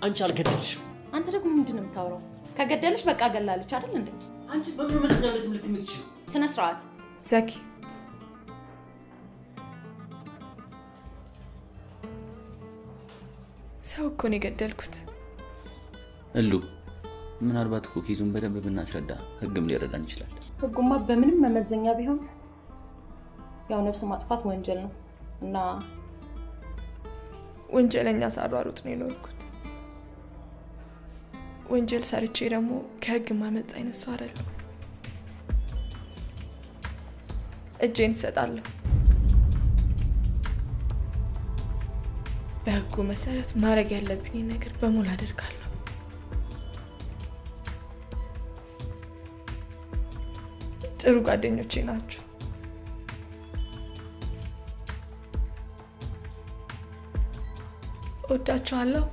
አንቺ አልገደልሽም። አንተ ደግሞ ምንድን ነው የምታወራው? ከገደለች በቃ ገላለች አይደል እንዴ? አንቺ በምን ምልት የምትችይው? ስነ ስርዓት ዘኪ ሰው እኮ ነው የገደልኩት። እሉ ምናልባት እኮ ኬዙን በደንብ ብናስረዳ ህግም ሊረዳን ይችላል። ህጉማ በምንም መመዘኛ ቢሆን ያው ነፍስ ማጥፋት ወንጀል ነው እና ወንጀለኛ ሳሯሩጥ ነው የኖርኩት። ወንጀል ሰርቼ ደግሞ ከህግ ማመልጥ አይነት ሰው አይደለሁም። እጄን እሰጣለሁ። በህጉ መሰረት ማድረግ ያለብኝ ነገር በሙሉ አደርጋለሁ። ጥሩ ጓደኞቼ ናችሁ። እወዳችኋለሁ።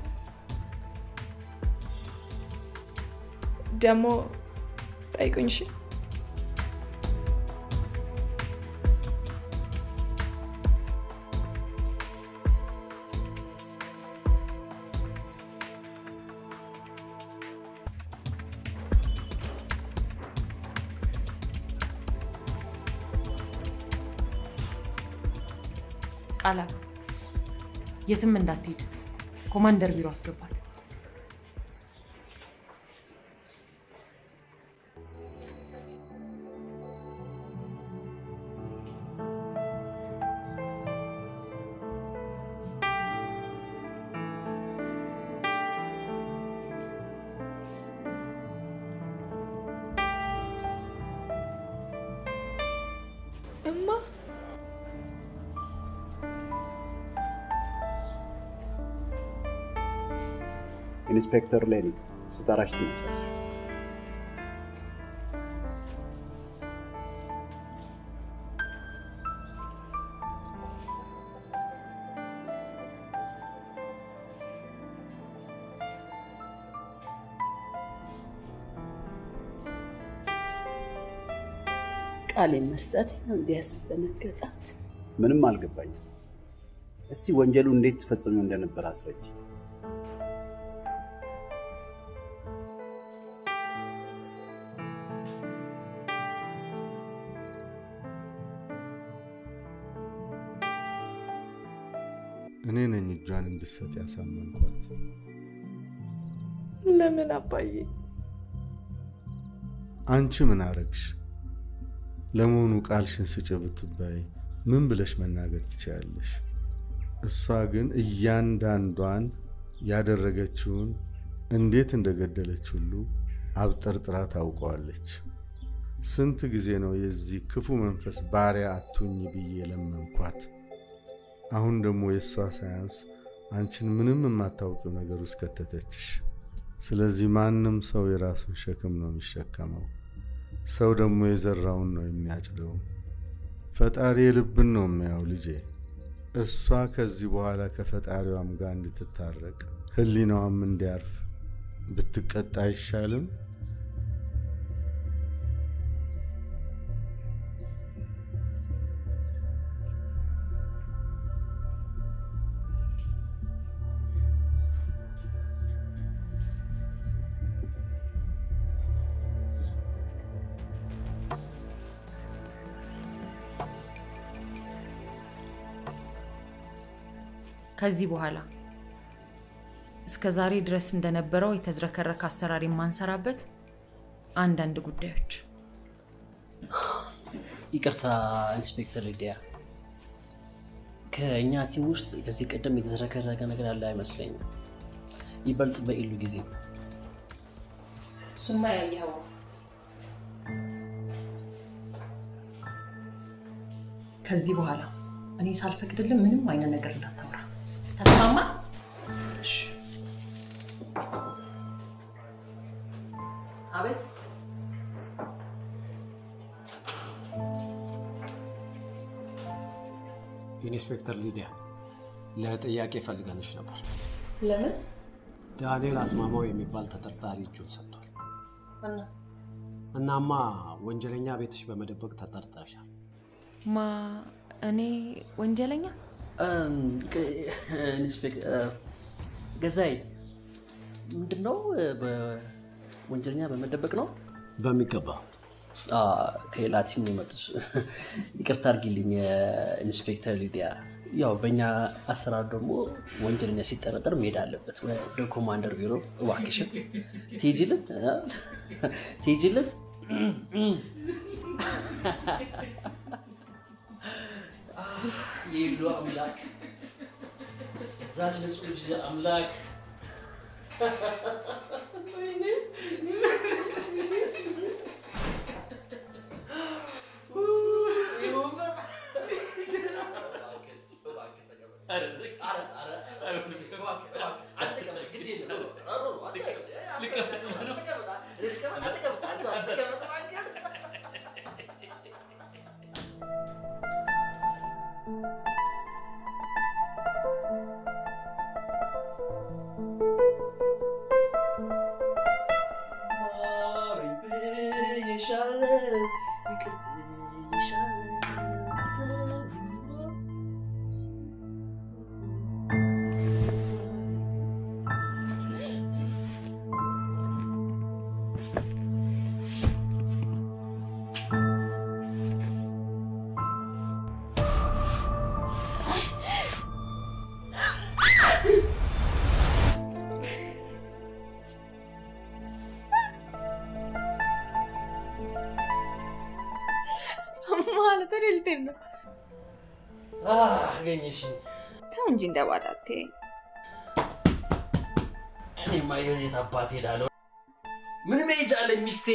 ደግሞ ጠይቁኝ እሺ። ቃላ የትም እንዳትሄድ ኮማንደር ቢሮ አስገባት። ሌኒ ስጠራሽ ትመጫለሽ። ቃሌን መስጠት ነው እንዲያስደነገጣት። ምንም አልገባኝም። እስቲ ወንጀሉ እንዴት ትፈጽሚው እንደነበር አስረጅ። ለምን አባዬ? አንቺ ምን አረግሽ? ለመሆኑ ቃልሽን ስጭ ብትባይ ምን ብለሽ መናገር ትችያለሽ? እሷ ግን እያንዳንዷን ያደረገችውን እንዴት እንደገደለች ሁሉ አብጠርጥራ ታውቀዋለች። ስንት ጊዜ ነው የዚህ ክፉ መንፈስ ባሪያ አትሁኝ ብዬ ለመንኳት። አሁን ደግሞ የእሷ ሳያንስ አንቺን ምንም የማታውቂው ነገር ውስጥ ከተተችሽ። ስለዚህ ማንም ሰው የራሱን ሸክም ነው የሚሸከመው። ሰው ደግሞ የዘራውን ነው የሚያጭደው። ፈጣሪ የልብን ነው የሚያው ልጄ። እሷ ከዚህ በኋላ ከፈጣሪዋም ጋር እንድትታረቅ ህሊናዋም እንዲያርፍ ብትቀጣ አይሻልም? ከዚህ በኋላ እስከ ዛሬ ድረስ እንደነበረው የተዝረከረከ አሰራር የማንሰራበት አንዳንድ ጉዳዮች። ይቅርታ ኢንስፔክተር ሊዲያ፣ ከእኛ team ውስጥ ከዚህ ቀደም የተዝረከረከ ነገር ያለ አይመስለኝም። ይበልጥ በኢሉ ጊዜ እሱማ ያየኸው ከዚህ በኋላ እኔ ሳልፈቅድልን ምንም አይነት ነገር እንዳታወራ ኢንስፔክተር ሊዲያ ለጥያቄ ፈልገንሽ ነበር። ለምን ዳንኤል አስማማው የሚባል ተጠርጣሪ እጁን ሰጥቷል። እና እናማ ወንጀለኛ ቤትሽ በመደበቅ ተጠርጥረሻል። ማ እኔ ወንጀለኛ ገዳይ ምንድን ነው በወንጀለኛ በመደበቅ ነው? በሚገባ ከሌላ team ነው የመጡት። ይቅርታ አድርጊልኝ ኢንስፔክተር ሊዲያ። ያው በእኛ አሰራር ደግሞ ወንጀለኛ ሲጠረጠር መሄድ አለበት ወደ ኮማንደር ቢሮ። እባክሽን ትሄጂልን ትሄጂልን። የሉ አምላክ እዛች ንጹህ ልጅ አምላክ අර අර අතකම ගෙදින්න නෝ නෝ අතකම අතකම අතකම අතකම ሄዳለሁ? ምን መሄጃ አለኝ ሚስቴ